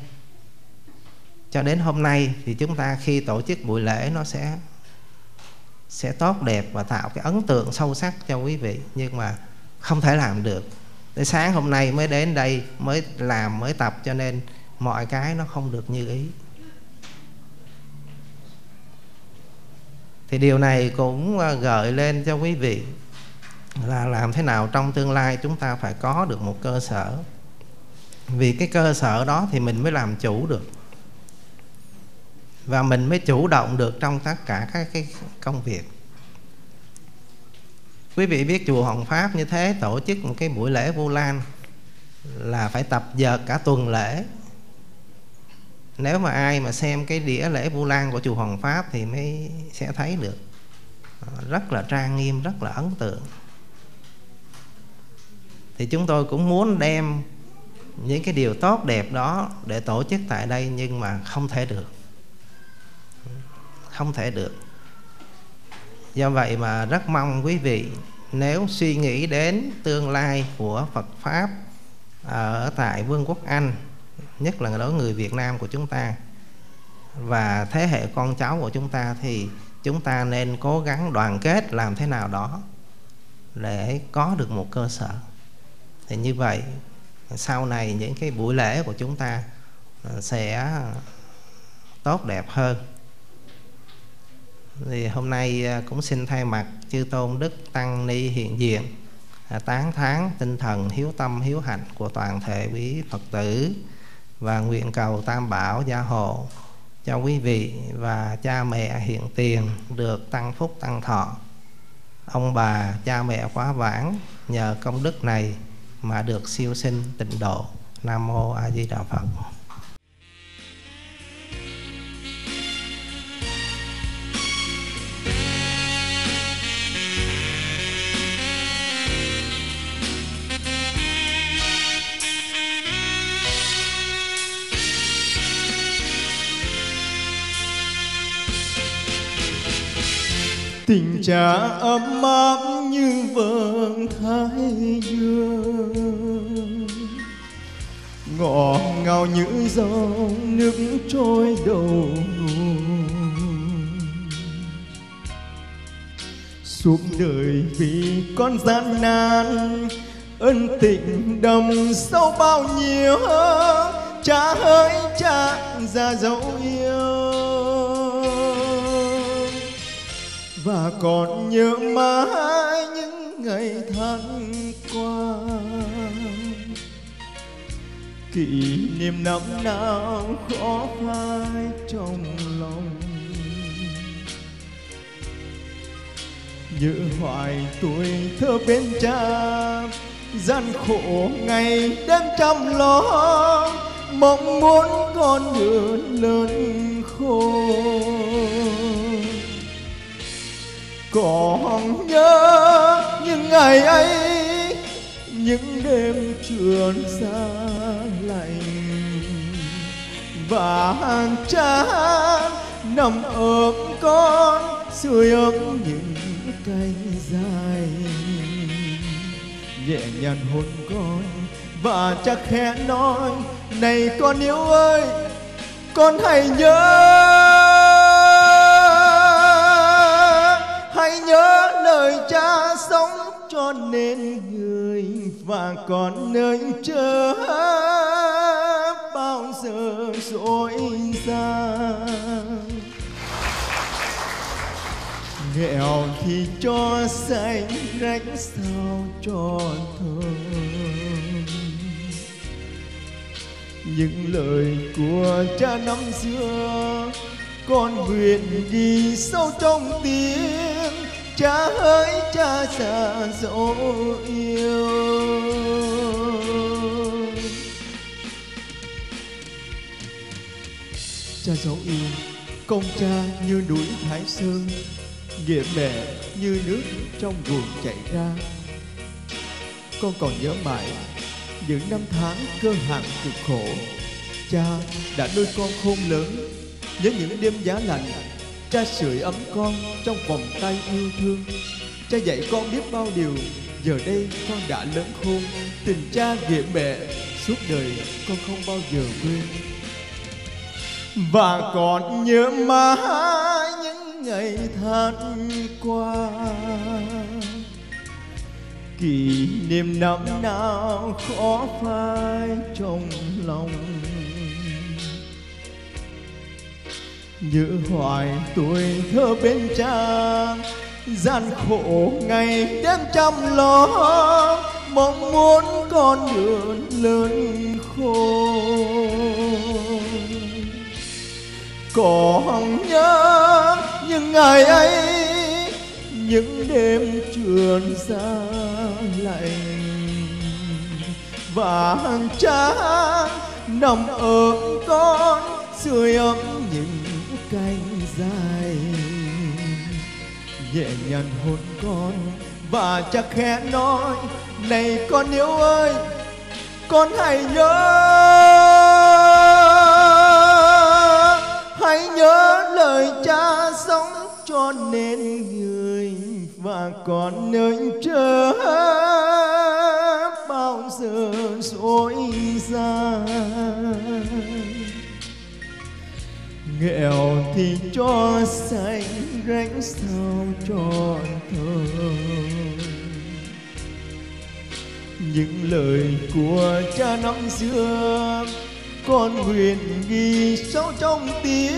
Cho đến hôm nay thì chúng ta khi tổ chức buổi lễ nó sẽ sẽ tốt đẹp và tạo cái ấn tượng sâu sắc cho quý vị, nhưng mà không thể làm được. Tới sáng hôm nay mới đến đây, mới làm, mới tập cho nên mọi cái nó không được như ý. Thì điều này cũng à, gợi lên cho quý vị là làm thế nào trong tương lai chúng ta phải có được một cơ sở. Vì cái cơ sở đó thì mình mới làm chủ được. Và mình mới chủ động được trong tất cả các cái công việc. Quý vị biết chùa Hồng Pháp như thế tổ chức một cái buổi lễ Vu Lan là phải tập giờ cả tuần lễ nếu mà ai mà xem cái đĩa lễ Vu Lan của chùa hoàng Pháp thì mới sẽ thấy được. Ờ, rất là trang nghiêm, rất là ấn tượng. Thì chúng tôi cũng muốn đem những cái điều tốt đẹp đó để tổ chức tại đây nhưng mà không thể được. Không thể được. Do vậy mà rất mong quý vị, nếu suy nghĩ đến tương lai của Phật pháp ở tại Vương quốc Anh nhất là đối với người Việt Nam của chúng ta. Và thế hệ con cháu của chúng ta thì chúng ta nên cố gắng đoàn kết làm thế nào đó để có được một cơ sở. Thì như vậy, sau này những cái buổi lễ của chúng ta à, sẽ tốt đẹp hơn. Thì hôm nay à, cũng xin thay mặt chư tôn đức tăng ni hiện diện à, tán thán tinh thần hiếu tâm hiếu hạnh của toàn thể quý phật tử và nguyện cầu tam bảo gia hộ cho quý vị và cha mẹ hiện tiền được tăng phúc tăng thọ. Ông bà, cha mẹ quá vãng nhờ công đức này mà được siêu sinh tịnh độ. Nam mô a di đà phật. Tình cha ấm áp như vầng thái dương. Ngọt ngào như dòng nước trôi đầu nguồn. Suốt đời vì con gian nan, ân tình đầm sâu bao nhiêu, cha hỡi cha ra dấu yêu. Và còn nhớ mãi những ngày tháng qua. Kỷ niệm năm nào khó phai trong lòng. Nhớ hoài tuổi thơ bên cha, gian khổ ngày đêm chăm lo. Mong muốn con đường lớn khôn còn nhớ những ngày ấy, những đêm trường xa lạnh và hàng cha nằm ôm con sưởi ấm những cánh dài. Nhẹ nhàng hôn con và chắc khẽ nói, này con yêu ơi, con hãy nhớ hãy nhớ lời cha sống cho nên người và còn nơi chờ bao giờ dối ra. Nghèo thì cho xanh rách sao cho thơm những lời của cha năm xưa con nguyện đi sâu trong tim cha ơi, cha già dỗ yêu. Cha dấu yêu, công cha như núi thái sơn, nghĩa mẹ như nước trong ruộng chảy ra. Con còn nhớ mãi những năm tháng cơ hạn cực khổ, cha đã nuôi con khôn lớn nhớ những đêm giá lạnh, cha sưởi ấm con trong vòng tay yêu thương. Cha dạy con biết bao điều, giờ đây con đã lớn khôn. Tình cha nghĩa mẹ, suốt đời con không bao giờ quên. Và còn nhớ mãi những ngày tháng qua. Kỷ niệm năm nào khó phai trong lòng. Nhớ hoài tuổi thơ bên cha gian khổ ngày đêm chăm lo, mong muốn con đường lớn khôn. Còn nhớ những ngày ấy, những đêm trường xa lạnh và hàng cha nằm ở con sưởi ấm những cánh dài. Nhẹ nhàng hôn con và chắc khẽ nói, này con yêu ơi, con hãy nhớ hãy nhớ lời cha sống cho nên người và con nơi chờ bao giờ dối gian nghèo thì cho xanh rãnh sao cho thơm những lời của cha năm xưa, con nguyện ghi sâu trong tim.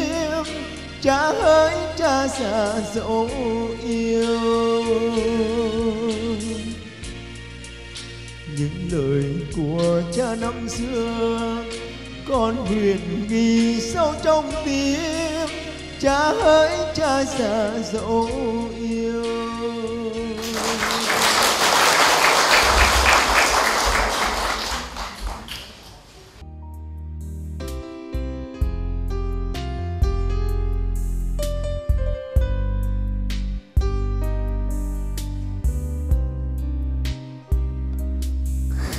Cha ơi, cha già dẫu yêu. Những lời của cha năm xưa con nguyện ghi sâu trong tim. Cha hỡi cha già dẫu yêu.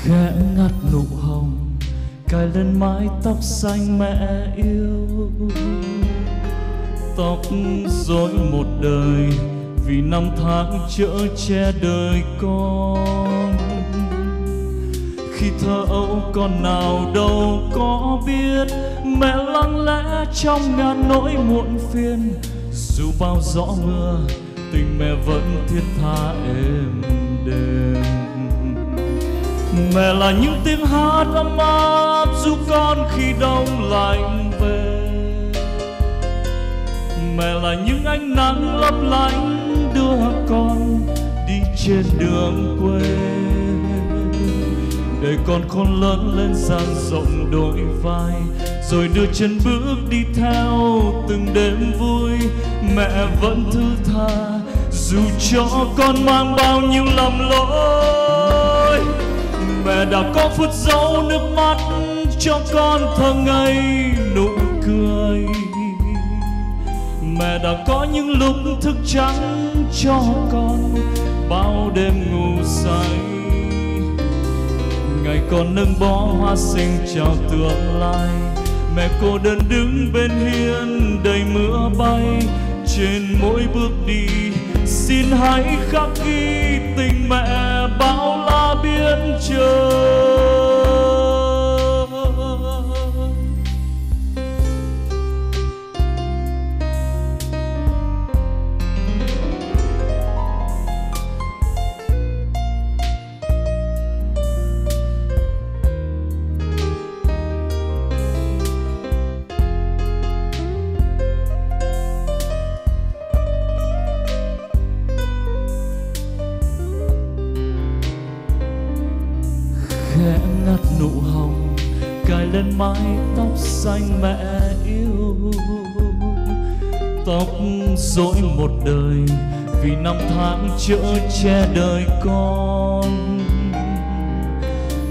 Khẽ ngắt nụ cài lên mái tóc xanh mẹ yêu. Tóc rối một đời vì năm tháng chở che đời con. Khi thơ ấu con nào đâu có biết, mẹ lặng lẽ trong ngàn nỗi muộn phiền. Dù bao gió mưa, tình mẹ vẫn thiết tha êm đềm mẹ là những tiếng hát ấm áp giúp con khi đông lạnh về. Mẹ là những ánh nắng lấp lánh đưa con đi trên đường quê. Để con khôn lớn lên dang rộng đôi vai, rồi đưa chân bước đi theo từng đêm vui. Mẹ vẫn thứ tha, dù cho con mang bao nhiêu lầm lỗi mẹ đã có phút giấu nước mắt cho con thơ ngây nụ cười. Mẹ đã có những lúc thức trắng cho con bao đêm ngủ say. Ngày con nâng bó hoa sinh chào tương lai, mẹ cô đơn đứng bên hiên đầy mưa bay. Trên mỗi bước đi, xin hãy khắc ghi tình mẹ bao biên trời. Mẹ yêu. Tóc rối một đời vì năm tháng chở che đời con.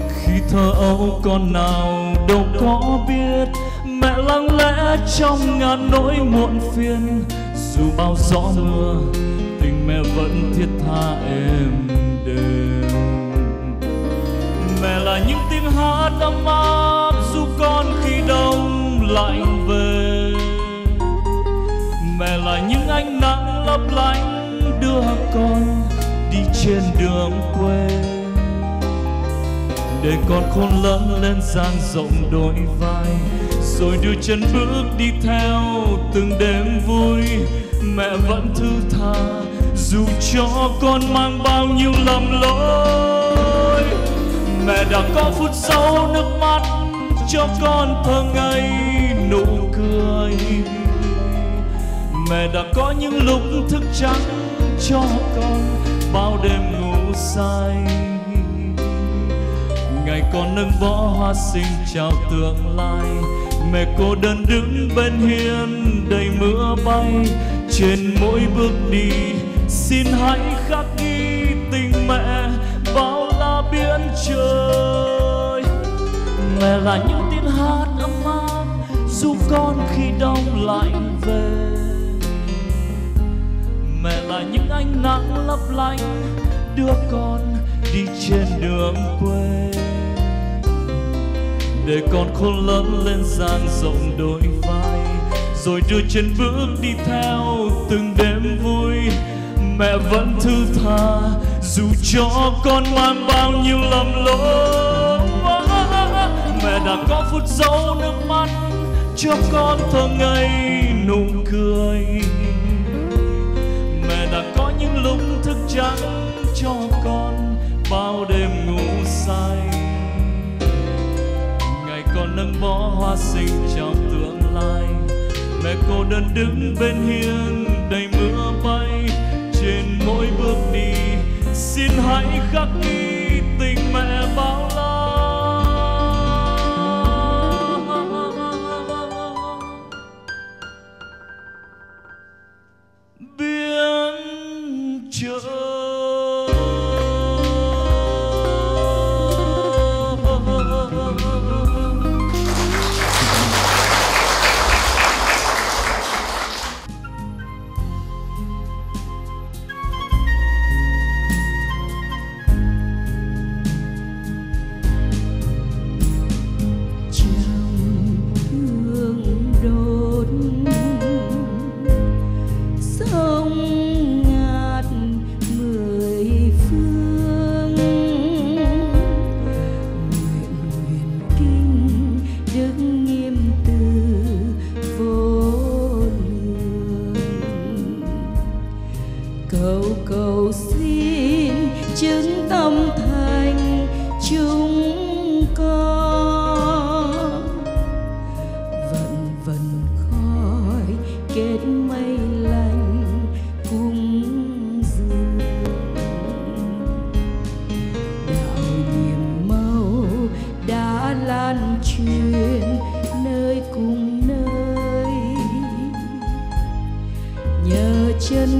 Khi thơ ấu con nào đâu có biết, mẹ lặng lẽ trong ngàn nỗi muộn phiền. Dù bao gió mưa, tình mẹ vẫn thiết tha êm đềm. Mẹ là những tiếng hát ấm áp dù con khi đông lạnh về. Mẹ là những ánh nắng lấp lánh đưa con đi trên đường quê. Để con khôn lớn lên dang rộng đôi vai, rồi đưa chân bước đi theo từng đêm vui. Mẹ vẫn thứ tha dù cho con mang bao nhiêu lầm lỗi. Mẹ đã có phút sau nước mắt cho con thơ ngây nụ cười. Mẹ đã có những lúc thức trắng cho con bao đêm ngủ say. Ngày con nâng bó hoa sinh chào tương lai. Mẹ cô đơn đứng bên hiên đầy mưa bay. Trên mỗi bước đi, xin hãy khắc ghi tình mẹ là những tiếng hát ấm áp giúp con khi đông lạnh về. Mẹ là những ánh nắng lấp lánh, đưa con đi trên đường quê. Để con khôn lớn lên dang rộng đôi vai, rồi đưa chân bước đi theo từng đêm vui. Mẹ vẫn thứ tha dù cho con mang bao nhiêu lầm lỗi đã có phút giấu nước mắt cho con thơ ngây nụ cười. Mẹ đã có những lúc thức trắng cho con bao đêm ngủ say. Ngày con nâng bó hoa sinh trong tương lai. Mẹ cô đơn đứng bên hiên đầy mưa bay. Trên mỗi bước đi, xin hãy khắc ghi chân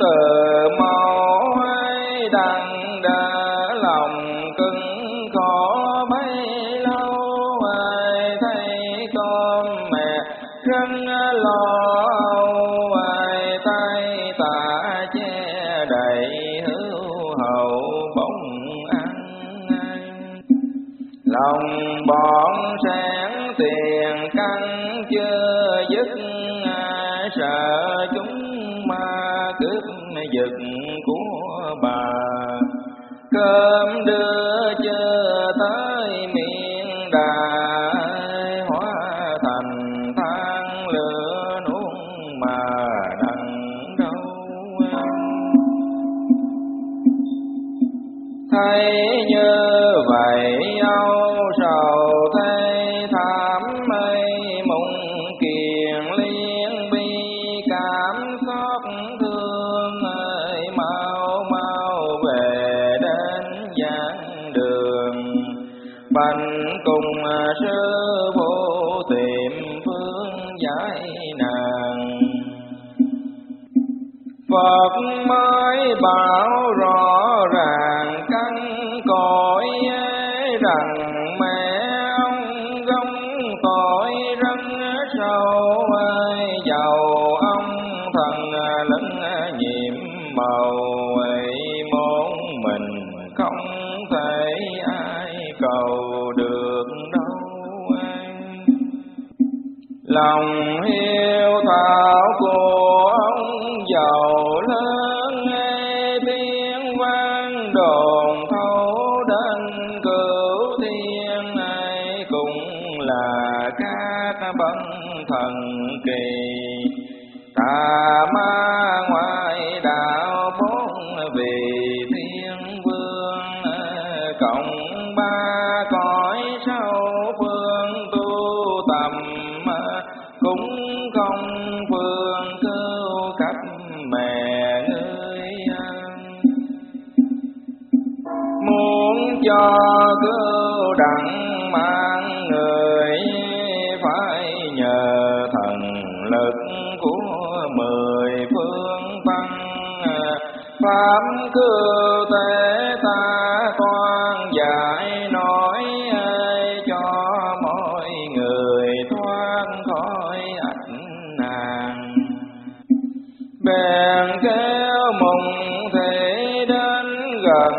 dân từ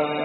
đến